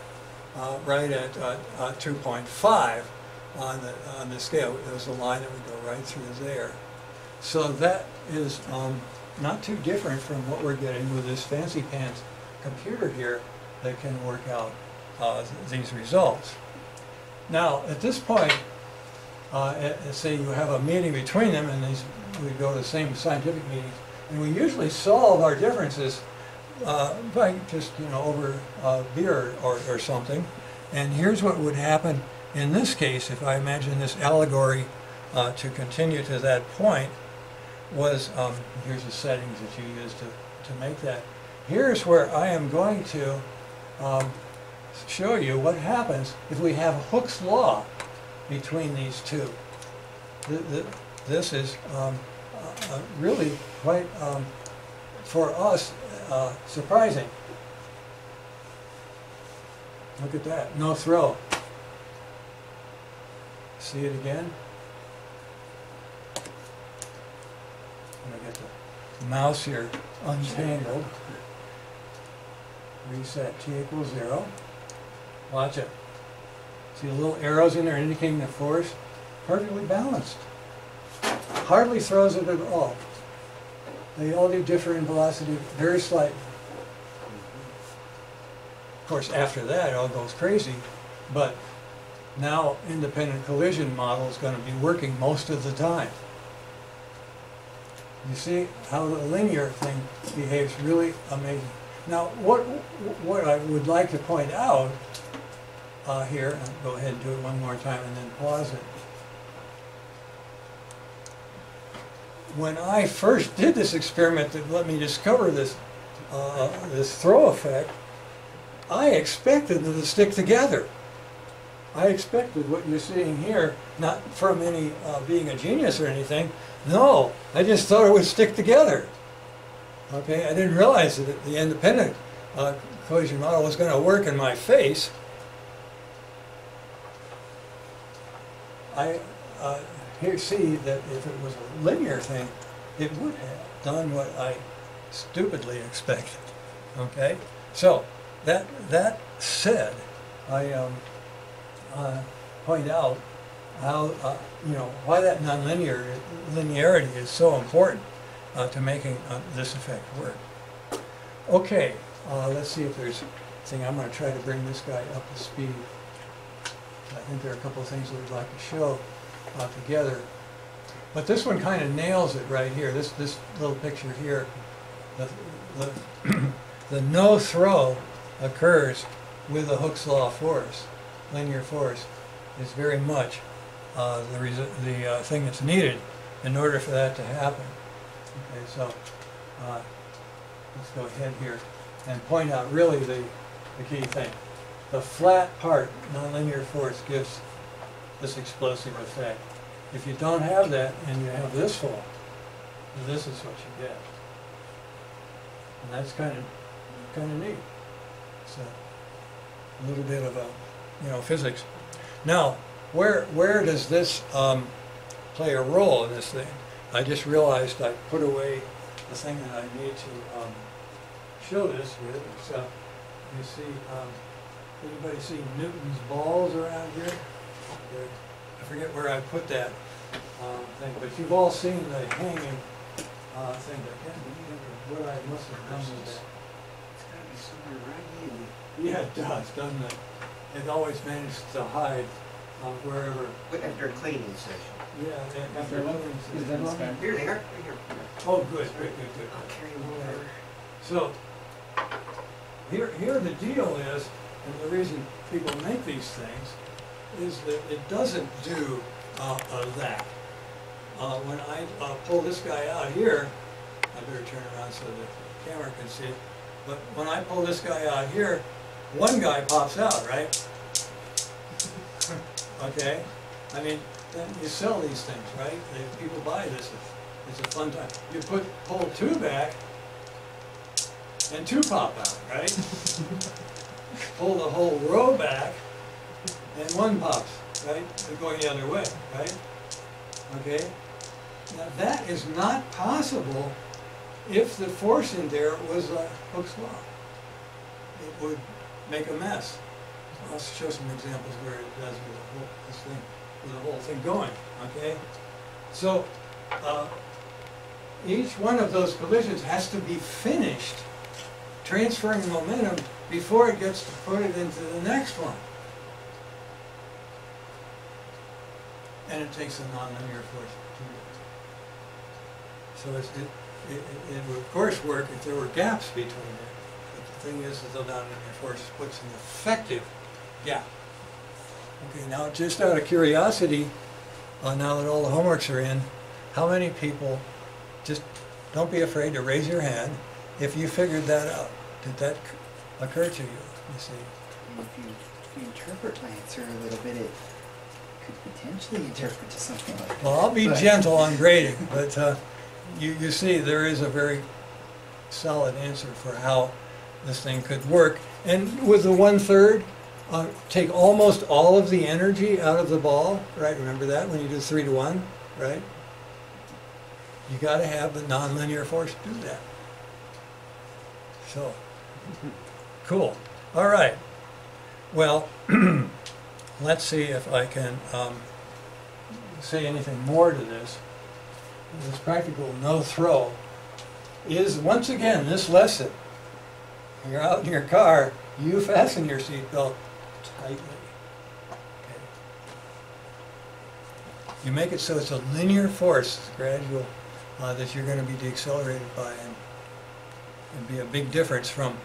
uh, right at uh, uh, 2.5 on the, on the scale. There was a line that would go right through there. So that is um, not too different from what we're getting with this fancy pants computer here that can work out uh, th- these results. Now, at this point, uh, say you have a meeting between them and these, we go to the same scientific meetings, and we usually solve our differences uh, by just, you know, over beer or, or something. And here's what would happen in this case, if I imagine this allegory uh, to continue to that point, was, um, here's the settings that you use to, to make that. Here's where I am going to um, show you what happens if we have Hooke's law between these two. Th- th- This is um, uh, uh, really quite, um, for us, uh, surprising. Look at that, no throw. See it again? I'm gonna get the mouse here untangled. Reset T equals zero. Watch it. See the little arrows in there indicating the force? Perfectly balanced. Hardly throws it at all. They all do differ in velocity very slightly. Of course, after that, it all goes crazy, but now independent collision model is going to be working most of the time. You see how the linear thing behaves really amazing. Now, what, what I would like to point out uh, here, I'll go ahead and do it one more time and then pause it. When I first did this experiment that let me discover this, uh, this throw effect, I expected them to stick together. I expected what you're seeing here, not from any uh, being a genius or anything. No, I just thought it would stick together. Okay, I didn't realize that the independent uh, collision model was going to work in my face. I uh, here see that if it was a linear thing, it would have done what I stupidly expected. Okay, so that that said, I um, uh, point out how uh, you know why that nonlinear linearity is so important uh, to making uh, this effect work. Okay, uh, let's see if there's a thing. I'm going to try to bring this guy up to speed. I think there are a couple of things that we'd like to show uh, together. But this one kind of nails it right here. This this little picture here, the the, (clears throat) the no throw occurs with the Hooke's law force, linear force, is very much uh, the the uh, thing that's needed in order for that to happen. Okay, so uh, let's go ahead here and point out really the, the key thing. The flat part, nonlinear force, gives this explosive effect. If you don't have that and you have this fall, this is what you get. And that's kind of kind of neat. So a little bit of a you know physics. Now, where where does this um, play a role in this thing? I just realized I put away the thing that I need to um, show this with. So you see, um, anybody see Newton's balls around here? There- I forget where I put that um, thing, but you've all seen the hanging uh, thing. I can't remember what I must have done with that. It's gotta be somewhere right here. Yeah, it does, doesn't it? It always manages to hide uh, wherever. After a cleaning session. Yeah, and After after eleven, is that long? Here they are, right here. Oh, good, good, good, good. I'll carry them over. So, here, here the deal is, and the reason people make these things, is that it doesn't do uh, uh, that. Uh, when I uh, pull this guy out here, I better turn around so that the camera can see it, but when I pull this guy out here, one guy pops out, right? Okay? I mean, then you sell these things, right? They- People buy this, it's, it's a fun time. You put, pull two back, and two pop out, right? (laughs) Pull the whole row back, and one pops, right? They're going the other way, right? Okay? Now, that is not possible if the force in there was a Hooke's law. It would make a mess. I'll show some examples where it does with the whole, this thing, with the whole thing going, okay? So, uh, each one of those collisions has to be finished transferring momentum before it gets to put it into the next one. And it takes a nonlinear force to do it. So it, it, it would of course work if there were gaps between it. But the thing is that the nonlinear force puts an effective gap. Okay, now just out of curiosity, uh, now that all the homeworks are in, how many people, just don't be afraid to raise your hand, if you figured that out, did that occur to you, you see? And if you, if you interpret my answer a little bit, it could potentially interpret to something like that. Well, I'll be But- gentle on (laughs) grading, but uh, you, you see, there is a very solid answer for how this thing could work. And with the one-third, uh, take almost all of the energy out of the ball, right? Remember that when you do three to one, right? You gotta have the nonlinear force to do that. So, cool. All right. Well, (clears throat) let's see if I can um, say anything more to this. This practical no throw is once again this lesson. You're out in your car, you (laughs) fasten your seatbelt tightly. Okay. You make it so it's a linear force, it's gradual, uh, that you're going to be deaccelerated by, and, and be a big difference from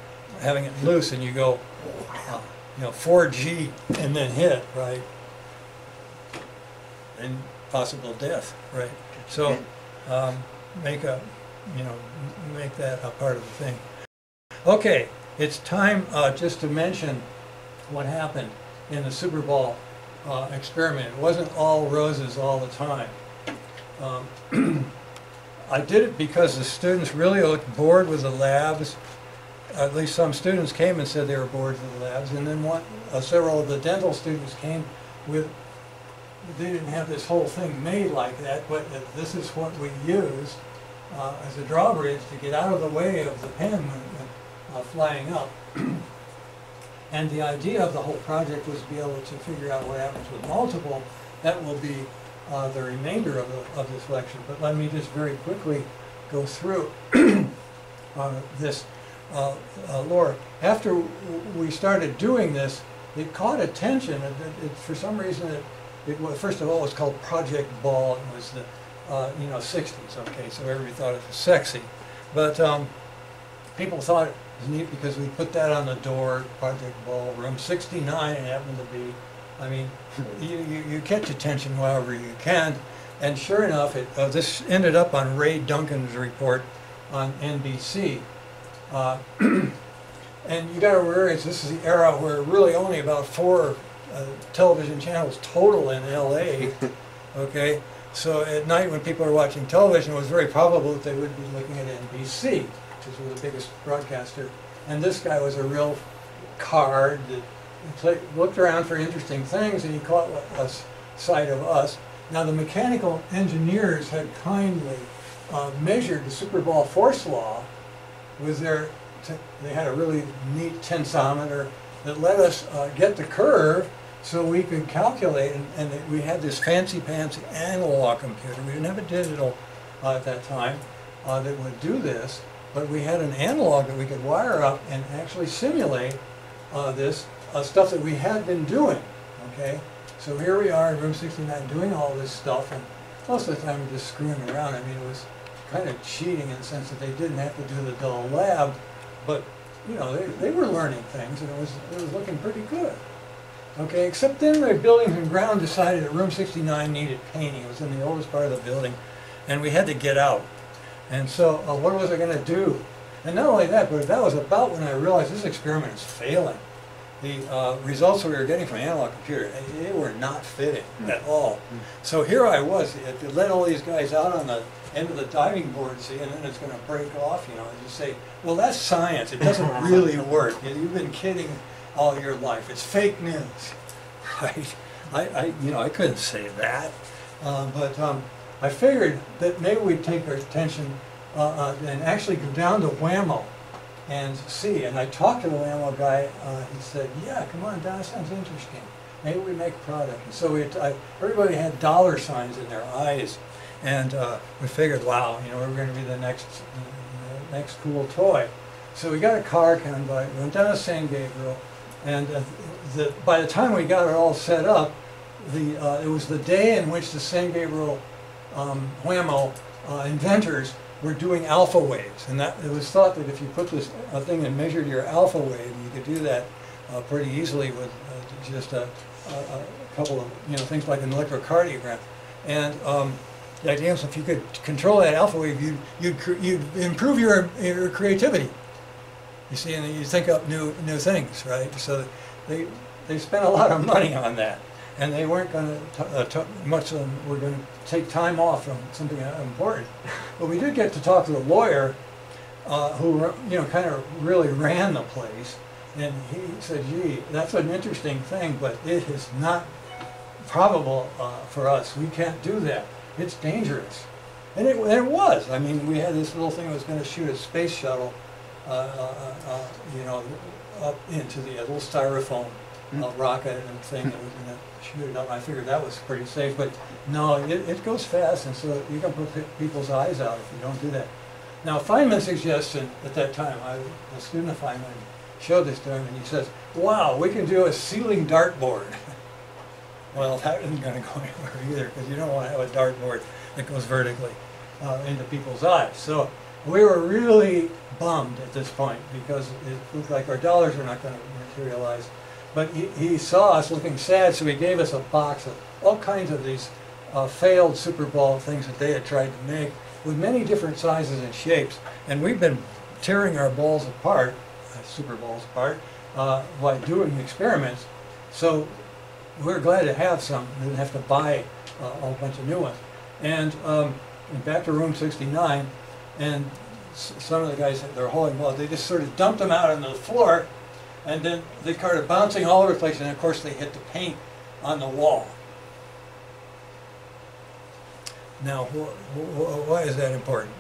having it loose and you go, uh, you know, 4G and then hit, right? And possible death, right? So, um, make a, you know, make that a part of the thing. Okay, it's time, uh, just to mention what happened in the Super Ball, uh, experiment. It wasn't all roses all the time. Um, (clears throat) I did it because the students really looked bored with the labs. At least some students came and said they were bored with the labs, and then one, uh, several of the dental students came with they didn't have this whole thing made like that, but this is what we used uh, as a drawbridge to get out of the way of the pen uh, flying up. And the idea of the whole project was to be able to figure out what happens with multiple. That will be uh, the remainder of, the, of this lecture. But let me just very quickly go through (clears throat) uh, this. Uh, uh, Laura, after we started doing this, it caught attention. It, it- for some reason, it, it was, first of all, it was called Project Ball. It was the, uh, you know, 60s, okay, so everybody thought it was sexy. But um, people thought neat because we put that on the door, Project Ball, room 69, it happened to be. I mean, you, you, you catch attention however you can. And sure enough, it, uh, this ended up on Ray Duncan's report on NBC. Uh, (clears throat) and you got to realize this is the era where really only about four uh, television channels total in LA. (laughs) Okay, so at night when people are watching television, it was very probable that they would be looking at NBC, was the biggest broadcaster. And this guy was a real card that pla- looked around for interesting things, and he caught a sight of us. Now the mechanical engineers had kindly uh, measured the Super Ball force law with their, they had a really neat tensometer that let us uh, get the curve so we could calculate, and, and we had this fancy fancy analog computer. We didn't have a digital uh, at that time uh, that would do this, but we had an analog that we could wire up and actually simulate uh, this uh, stuff that we had been doing. Okay, so here we are in room 69 doing all this stuff, and most of the time we're just screwing around. I mean, it was kind of cheating in the sense that they didn't have to do the dull lab, but, you know, they, they were learning things and it was, it was looking pretty good. Okay, except then the buildings and ground decided that room sixty-nine needed painting. It was in the oldest part of the building, and we had to get out. And so, uh, what was I gonna do? And not only that, but that was about when I realized this experiment is failing. The uh, results we were getting from analog computer, they- they were not fitting at all. So here I was, if you let all these guys out on the end of the diving board, see, and then it's gonna break off, you know, and you say, well, that's science, it doesn't (laughs) really work. You- You've been kidding all your life, it's fake news, (laughs) right? I, I, you know, I couldn't say that, uh, but, um, I figured that maybe we'd take our attention, uh, uh, and actually go down to Wham-O and see, and I talked to the Wham-O guy, uh, he said, yeah, come on down, sounds interesting. Maybe we make a product. And so we, I, everybody had dollar signs in their eyes, and uh, we figured, wow, you know, we're going to be the next, the next cool toy. So we got a car we went down to San Gabriel, and uh, the, by the time we got it all set up, the, uh, it was the day in which the San Gabriel um, Wham-O uh, inventors were doing alpha waves, and that it was thought that if you put this uh, thing and measured your alpha wave, you could do that uh, pretty easily with uh, just a, a, a couple of you know things like an electrocardiogram. And um, the idea is if you could control that alpha wave, you'd you'd, you'd improve your your creativity. You see, and you think up new new things, right? So they they spent a lot of money on that, and they weren't going to uh, much of them were going to take time off from something important. But we did get to talk to the lawyer, uh, who you know kind of really ran the place, and he said, "Gee, that's an interesting thing, but it is not probable uh, for us. We can't do that. It's dangerous." And it, and it was. I mean, we had this little thing that was going to shoot a space shuttle, uh, uh, uh, you know, up into the little styrofoam uh, rocket and thing that was going to shoot it up. I figured that was pretty safe, but no, it, it goes fast, and so you can put people's eyes out if you don't do that. Now, Feynman's suggestion at that time, I, a student of Feynman showed this to him, and he says, "Wow, we can do a ceiling dartboard." (laughs) well, that isn't going to go (laughs) anywhere either, because you don't want to have a dartboard that goes vertically uh, into people's eyes. So we were really bummed at this point because it looked like our dollars were not going to materialize. But he, he saw us looking sad, so he gave us a box of all kinds of these uh, failed Super Ball things that they had tried to make with many different sizes and shapes. And we've been tearing our balls apart, uh, Super Balls apart, uh, by doing experiments. So we're glad to have some, and didn't have to buy uh, a whole bunch of new ones. And, um, back to room 69, and some of the guys, they're holding balls, they just sort of dumped them out on the floor, and then they started bouncing all over the place, and of course they hit the paint on the wall. Now, wh- wh- why is that important?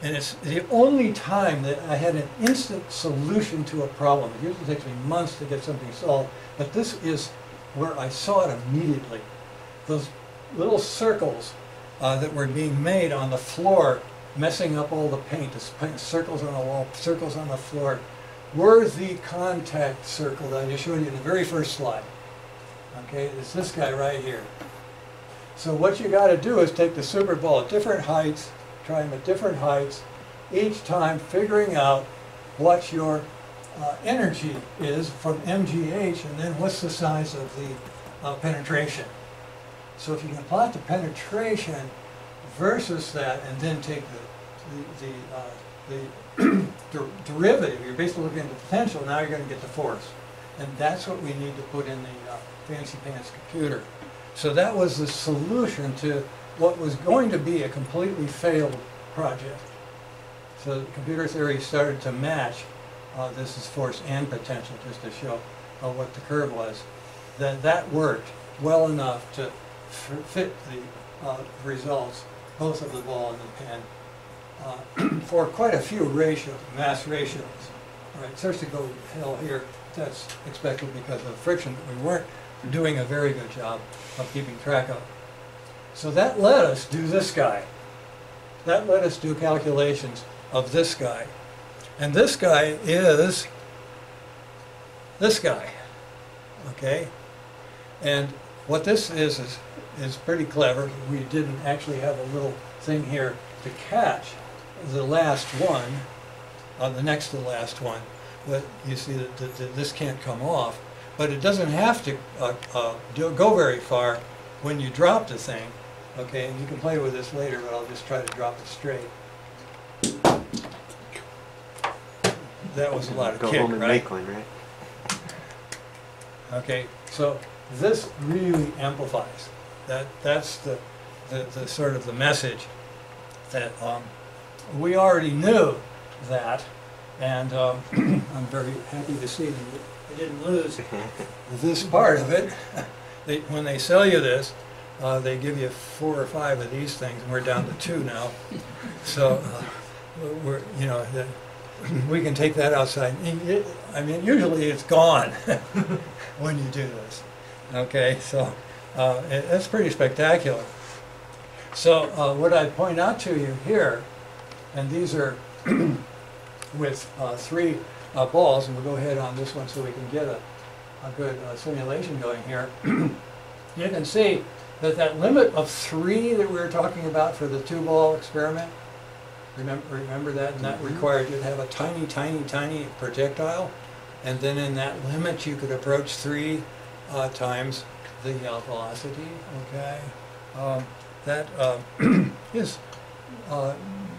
And it's the only time that I had an instant solution to a problem. It usually takes me months to get something solved, but this is where I saw it immediately. Those little circles uh, that were being made on the floor, messing up all the paint, sp- circles on the wall, circles on the floor, were the contact circle that I just showed you in the very first slide. Okay, it's this guy right here. So what you got to do is take the Super ball at different heights, try them at different heights, each time figuring out what your uh, energy is from MGH and then what's the size of the uh, penetration. So if you can plot the penetration versus that and then take the, the, the, uh, the der- derivative, you're basically looking at the potential, now you're going to get the force. And that's what we need to put in the uh, fancy pants computer. So that was the solution to what was going to be a completely failed project. So computer theory started to match uh, this is force and potential, just to show uh, what the curve was. That that worked well enough to fit the uh, results, both of the ball and the pin, uh, (clears throat) for quite a few ratios, mass ratios. Right, starts to go hell here. That's expected because of friction that we weren't doing a very good job of keeping track of. So that let us do this guy. That let us do calculations of this guy. And this guy is this guy. Okay? And what this is is is pretty clever. We didn't actually have a little thing here to catch the last one, uh, the next to the last one. But you see that, that, that this can't come off. But it doesn't have to uh, uh, do, go very far when you drop the thing. Okay, and you can play with this later, but I'll just try to drop it straight. That was a lot of Go kick, home and right? make one, right? Okay, so this really amplifies. That that's the, the, the sort of the message that um, we already knew that, and um, (clears throat) I'm very happy to see that I didn't lose (laughs) this part of it. (laughs) They, when they sell you this, uh, they give you four or five of these things, and we're down to two now. So uh, we're, you know, the, (clears throat) we can take that outside. It- I mean, usually it's gone (laughs) when you do this. Okay, so uh, it, it's pretty spectacular. So uh, what I point out to you here, and these are (clears throat) with uh, three uh, balls, and we'll go ahead on this one so we can get a, a good uh, simulation going here. (clears throat) you can see that that limit of three that we were talking about for the two ball experiment, remember, remember that? And that required you to have a tiny, tiny, tiny projectile. And then in that limit, you could approach three uh, times the uh, velocity, okay? Um, that uh, (clears throat) is uh,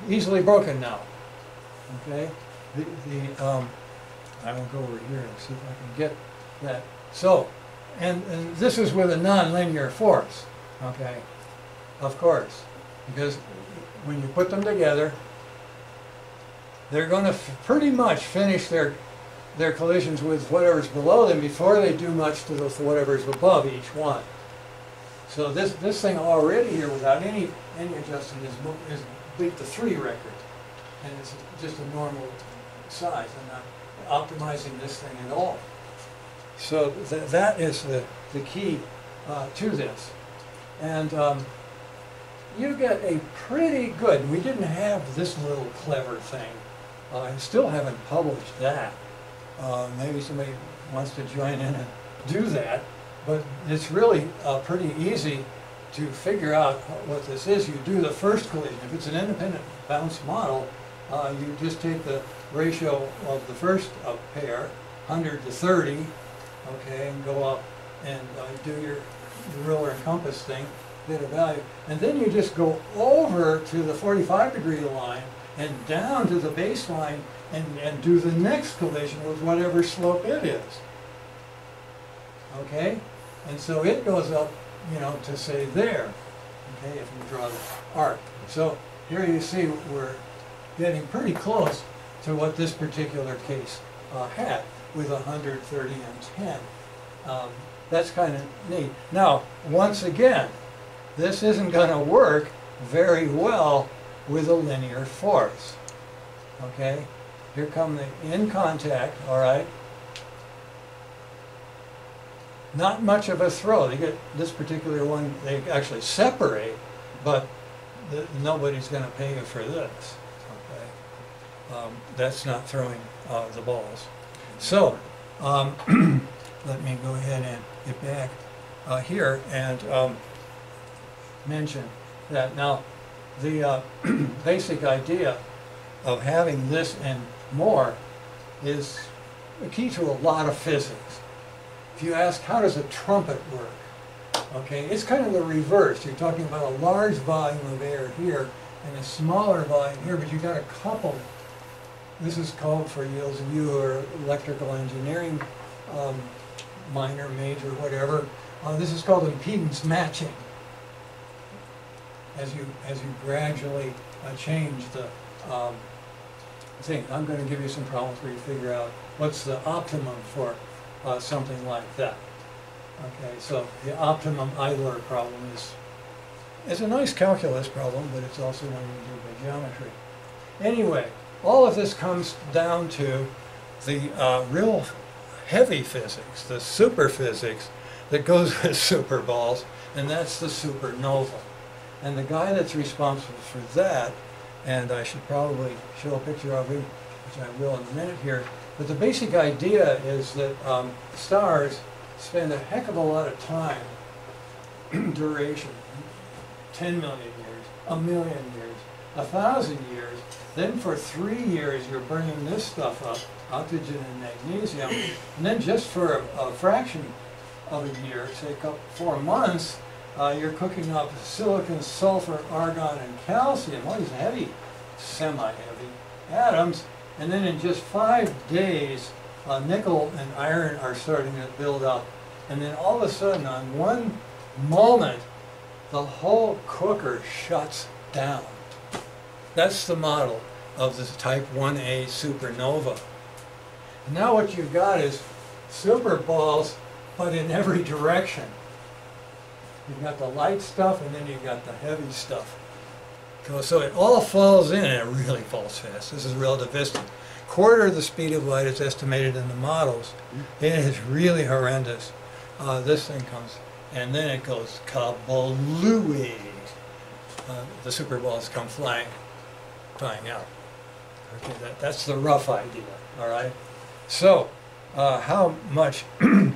easily broken now, okay? The, the, um, I will go over here and see if I can get that. So, and, and this is with a nonlinear force, okay? Of course, because when you put them together, they're going to pretty much finish their their collisions with whatever's below them before they do much to the whatever's above each one. So this this thing already here, without any any adjustment, is is beat the three record, and it's just a normal size. I'm not optimizing this thing at all. So th- that is the the key uh, to this, and. Um, you get a pretty good, we didn't have this little clever thing. Uh, I still haven't published that. Uh, maybe somebody wants to join in and do that, but it's really uh, pretty easy to figure out what this is. You do the first collision. If it's an independent bounce model, uh, you just take the ratio of the first uh, pair, 100 to 30, okay, and go up and uh, do your, your ruler and compass thing, get a value. And then you just go over to the 45 degree line and down to the baseline and, and do the next collision with whatever slope it is. Okay? And so it goes up, you know, to say there, okay, if we draw the arc. So here you see we're getting pretty close to what this particular case uh, had with 130 and 10. Um, that's kind of neat. Now, once again, this isn't going to work very well with a linear force. Okay? Here come the in contact, all right? Not much of a throw. They get this particular one, they actually separate, but the, nobody's going to pay you for this. Okay? Um, that's not throwing uh, the balls. So, um, (clears throat) let me go ahead and get back uh, here and um, mention that now the uh, (clears throat) basic idea of having this and more is a key to a lot of physics. If you ask, how does a trumpet work? Okay, it's kind of the reverse. You're talking about a large volume of air here and a smaller volume here, but you've got a couple. This is called for those of you who are electrical engineering, um, minor, major, whatever. Uh, this is called impedance matching as you, as you gradually uh, change the um, thing. I'm going to give you some problems where you figure out what's the optimum for uh, something like that. Okay, so the optimum idler problem is, is a nice calculus problem, but it's also one you do by geometry. Anyway, all of this comes down to the uh, real heavy physics, the super physics that goes (laughs) with super balls, and that's the supernova. And the guy that's responsible for that, and I should probably show a picture of him, which I will in a minute here, but the basic idea is that um, stars spend a heck of a lot of time (clears throat) duration, 10 million years, a million years, a thousand years. Then for three years, you're burning this stuff up, oxygen and magnesium. And then just for a, a fraction of a year, say a couple, four months, uh, you're cooking up silicon, sulfur, argon, and calcium, all these heavy, semi-heavy atoms. And then in just five days, uh, nickel and iron are starting to build up. And then all of a sudden, on one moment, the whole cooker shuts down. That's the model of this type 1A supernova. Now what you've got is super balls, but in every direction. You've got the light stuff and then you've got the heavy stuff. So- So it all falls in and it really falls fast. This is relativistic. Quarter of the speed of light is estimated in the models. It is really horrendous. Uh, this thing comes and then it goes kablooey. Uh, the super balls come flying, flying out. Okay, that, that's the rough idea, all right? So, uh, how much (clears throat) uh,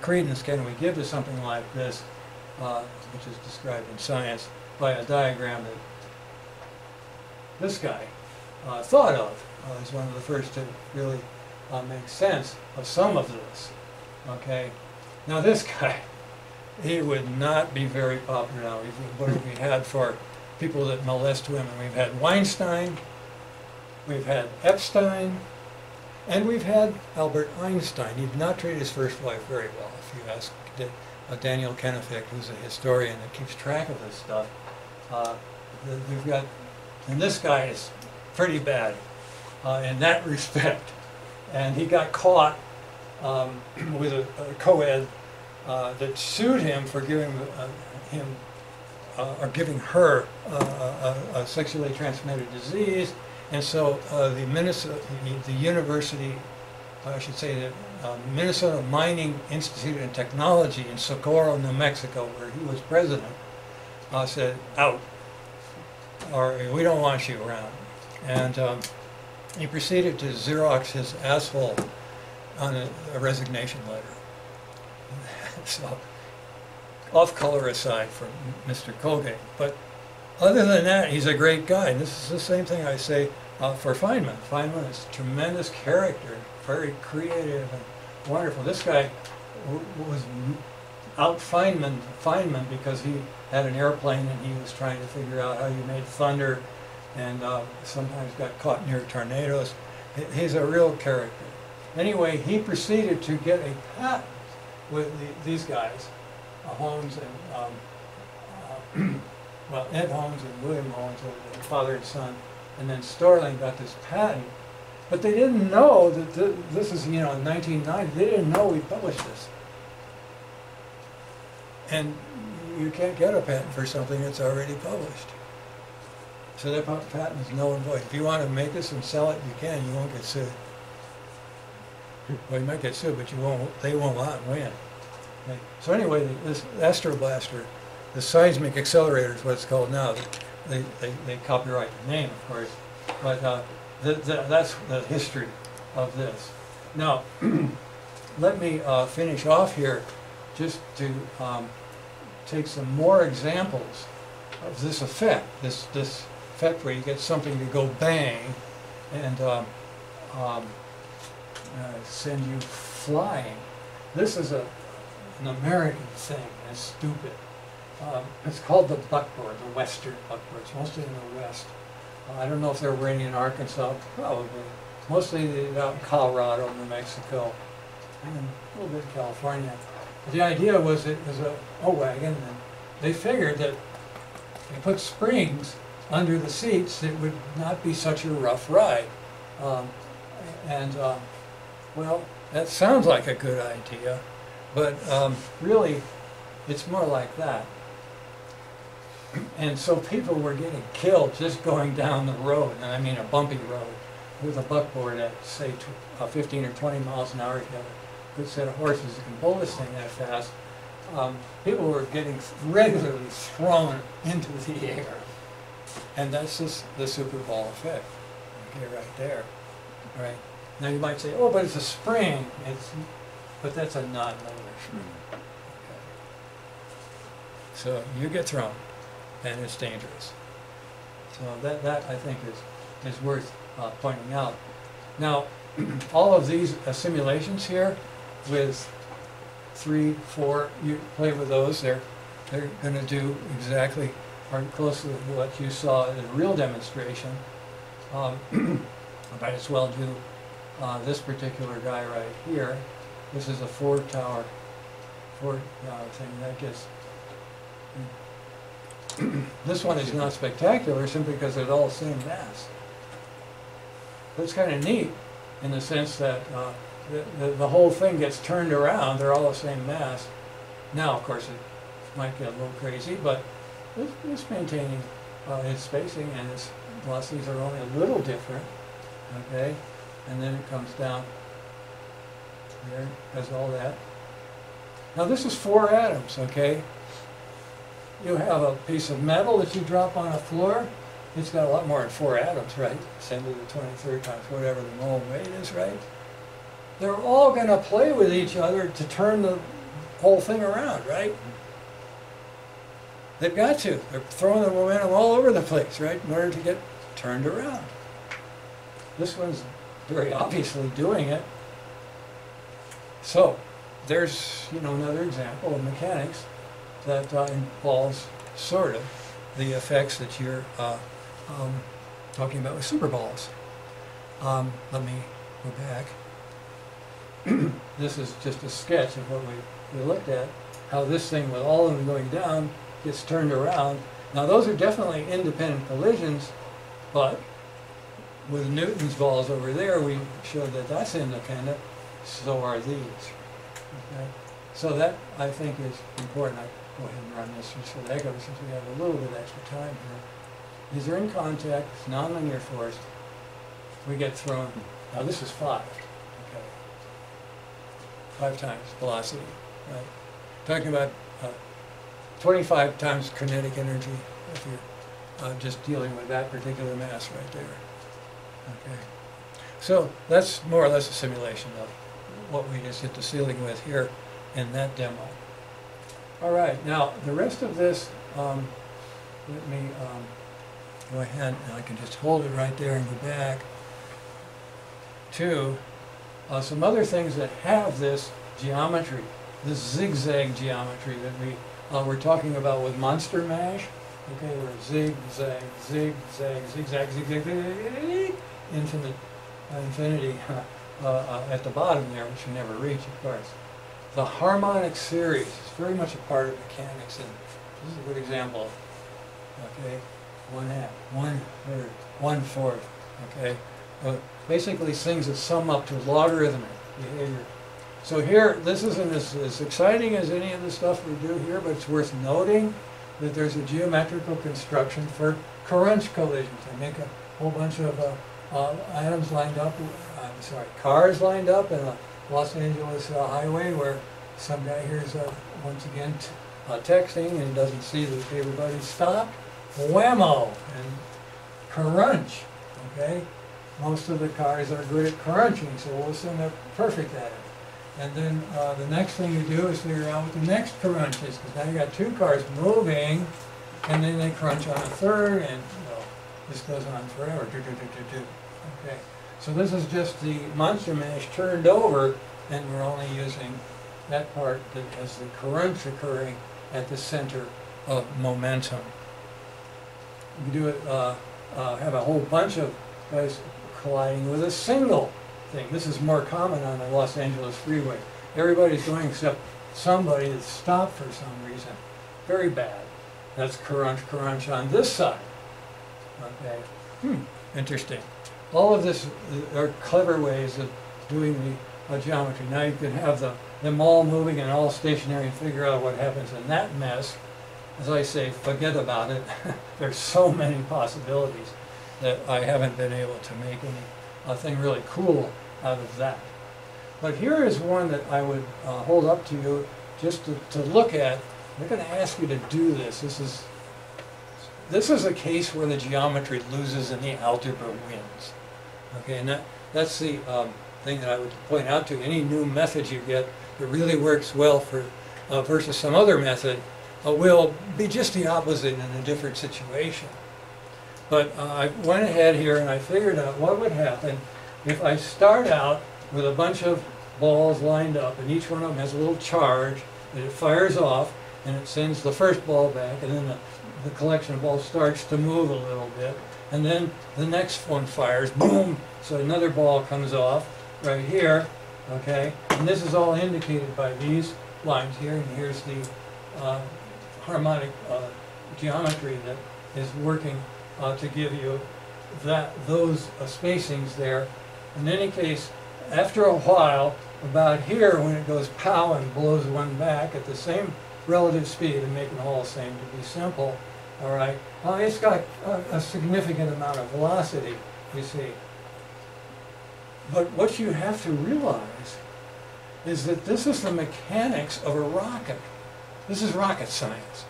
credence can we give to something like this, uh, which is described in science by a diagram that this guy uh, thought of uh, as one of the first to really uh, make sense of some of this, okay? Now this guy, he would not be very popular now. What have we had for people that molest women? We've had Weinstein, we've had Epstein, and we've had Albert Einstein. He did not treat his first wife very well. If you ask uh, Daniel Kennefick, who's a historian that keeps track of this stuff, uh, we've got, and this guy is pretty bad uh, in that (laughs) respect. And he got caught um, (clears throat) with a, a co-ed uh, that sued him for giving uh, him uh, or giving her uh, a, sexually transmitted disease. And so uh, the Minnesota, the, the university, I should say the Minnesota Mining Institute and Technology in Socorro, New Mexico, where he was president, said, out, or we don't want you around. And um, he proceeded to Xerox his asshole on a, a resignation letter. (laughs) so, off color aside from Mr. Colgate. But other than that, he's a great guy. And this is the same thing I say uh, for Feynman. Feynman is a tremendous character, very creative and wonderful. This guy was out Feynman, Feynman because he had an airplane and he was trying to figure out how you made thunder and uh, sometimes got caught near tornadoes. He's a real character. Anyway, he proceeded to get a patent with the, these guys, uh, Holmes and, um, uh, (clears throat) well, Ed Holmes and William Holmes, uh, the father and son, and then Stirling got this patent. But they didn't know that th- this is, you know, in 1990, they didn't know we published this. And you can't get a patent for something that's already published. So that patent is null and void. If you want to make this and sell it, you can, you won't get sued. Well, you might get sued, but you won't, they won't out and win. Okay. So anyway, this Astroblaster, the seismic accelerator is what it's called now. They, they, they copyright the name, of course, but, uh, the, the, that's the history of this. Now, (clears throat) let me, uh, finish off here just to, um, take some more examples of this effect, this, this effect where you get something to go bang and, um, um, uh, send you flying. This is a, an American thing, it's stupid. Um, it's called the buckboard, the western buckboard, it's mostly in the west. Uh, I don't know if they're raining in Arkansas, probably. Mostly out in Colorado, New Mexico, and a little bit in California. The idea was it was a, wagon, and they figured that if you put springs under the seats, it would not be such a rough ride. Um, and, um, well, that sounds like a good idea, but um, really, it's more like that. And so people were getting killed just going down the road, and I mean a bumpy road, with a buckboard at, say, uh, 15 or 20 miles an hour. A good set of horses that can pull this thing that fast. Um, people were getting regularly thrown into the air. And that's just the Super Ball effect. Okay, right there. All right. Now you might say, oh, but it's a spring. It's, but that's a non-linear spring. Okay. So you get thrown, and it's dangerous. So that, that I think is, is worth uh, pointing out. Now, (clears throat) all of these uh, simulations here with three, four, you play with those, they're, they're gonna do exactly, or close to what you saw in a real demonstration. Um, (clears throat) I might as well do uh, this particular guy right here. This is a four tower, four uh, thing that gets. (clears throat) this one is not spectacular simply because it's all the same mass. It's kind of neat in the sense that uh, the, the, the whole thing gets turned around. They're all the same mass. Now, of course, it might get a little crazy, but it's, it's maintaining uh, its spacing and its velocities are only a little different. Okay, and then it comes down there, does all that. Now this is four atoms, okay? You have a piece of metal that you drop on a floor, it's got a lot more than four atoms, right? Ten to the twenty-third times whatever the mole weight is, right? They're all gonna play with each other to turn the whole thing around, right? They've got to. They're throwing the momentum all over the place, right, in order to get turned around. This one's very obviously doing it. So, there's, you know, another example of mechanics that uh, involves sort of the effects that you're uh, um, talking about with superballs. Um, let me go back. (clears throat) this is just a sketch of what we, we looked at, how this thing with all of them going down gets turned around. Now those are definitely independent collisions, but with Newton's balls over there, we showed that that's independent, so are these. Okay? So that, I think, is important. I go ahead and run this just for the it, since we have a little bit extra time here. These are in contact, it's nonlinear force. We get thrown, now this is five? Five times velocity, right? Talking about uh, 25 times kinetic energy if you're uh, just dealing with that particular mass right there. Okay. So that's more or less a simulation of what we just hit the ceiling with here in that demo. All right, now the rest of this, um, let me um, go ahead and I can just hold it right there and go back to uh, some other things that have this geometry, this zigzag geometry that we uh, were talking about with Monster Mash. Okay, where zigzag, zigzag, zigzag, zigzag, zigzag, infinite, uh, infinity (laughs) uh, uh, at the bottom there, which you never reach, of course. The harmonic series is very much a part of mechanics, and this is a good example. Okay, one half, one third, one fourth. Okay, uh, basically things that sum up to logarithmic behavior. So here, this isn't as, as exciting as any of the stuff we do here, but it's worth noting that there's a geometrical construction for Courant collisions. I make a whole bunch of uh, uh, atoms lined up, I'm sorry, cars lined up in a Los Angeles uh, highway where some guy here is uh, once again uh, texting and doesn't see that everybody stopped. Whammo! And crunch, okay? Most of the cars are good at crunching, so we'll assume they're perfect at it. And then uh, the next thing you do is figure out what the next crunch is, because now you got two cars moving, and then they crunch on a third, and this goes on forever. Do, do, do, do, do. Okay, so this is just the monster mash turned over, and we're only using that part that has the crunch occurring at the center of momentum. You do it, uh, uh, have a whole bunch of guys colliding with a single thing. This is more common on the Los Angeles freeway. Everybody's going except somebody that's stopped for some reason. Very bad. That's crunch, crunch on this side. Okay. Hmm. Interesting. All of this are clever ways of doing the uh, geometry. Now you can have the, them all moving and all stationary and figure out what happens in that mess. As I say, forget about it. (laughs) There's so many possibilities that I haven't been able to make any a thing really cool out of that. But here is one that I would uh, hold up to you just to, to look at. I'm going to ask you to do this. This is this is a case where the geometry loses and the algebra wins. Okay, and that, that's the um, thing that I would point out to you. Any new method you get that really works well for uh, versus some other method uh, will be just the opposite in a different situation. But uh, I went ahead here and I figured out what would happen if I start out with a bunch of balls lined up and each one of them has a little charge that it fires off and it sends the first ball back and then the, the collection of balls starts to move a little bit and then the next one fires, boom, so another ball comes off right here, okay? And this is all indicated by these lines here and here's the uh, harmonic uh, geometry that is working uh, to give you that, those uh, spacings there. In any case, after a while, about here, when it goes pow and blows one back at the same relative speed, and making all the same to be simple, all right, uh, it's got a, a significant amount of velocity, you see. But what you have to realize is that this is the mechanics of a rocket. This is rocket science.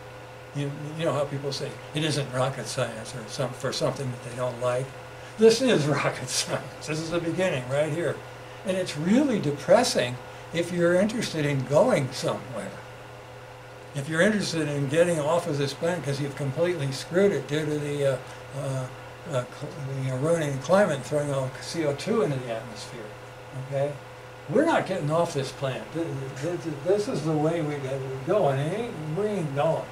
You, you know how people say it isn't rocket science or some, for something that they don't like. This is (laughs) rocket science. This is the beginning right here. And it's really depressing if you're interested in going somewhere. If you're interested in getting off of this planet because you've completely screwed it due to the, uh, uh, uh, eroding climate throwing all CO2 into the atmosphere, okay? We're not getting off this planet. Th- th- th- This is the way we gotta go, and it ain't, we ain't going.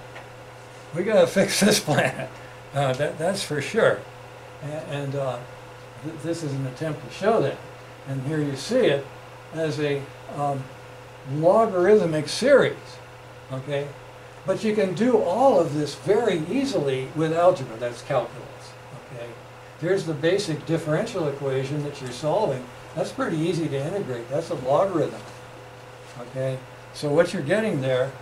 We gotta (laughs) fix this planet. Uh, that, that's for sure. A- And, uh, th- this is an attempt to show that. And here you see it as a um, logarithmic series, okay? But you can do all of this very easily with algebra, that's calculus, okay? Here's the basic differential equation that you're solving. That's pretty easy to integrate, that's a logarithm, okay? So what you're getting there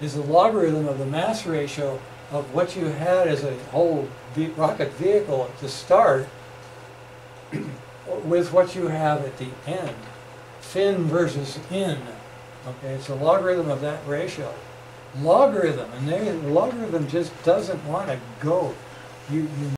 is the logarithm of the mass ratio of what you had as a whole ve- rocket vehicle at the start with what you have at the end. Fin versus in, okay? It's a logarithm of that ratio. Logarithm, and they, logarithm just doesn't want to go. You, you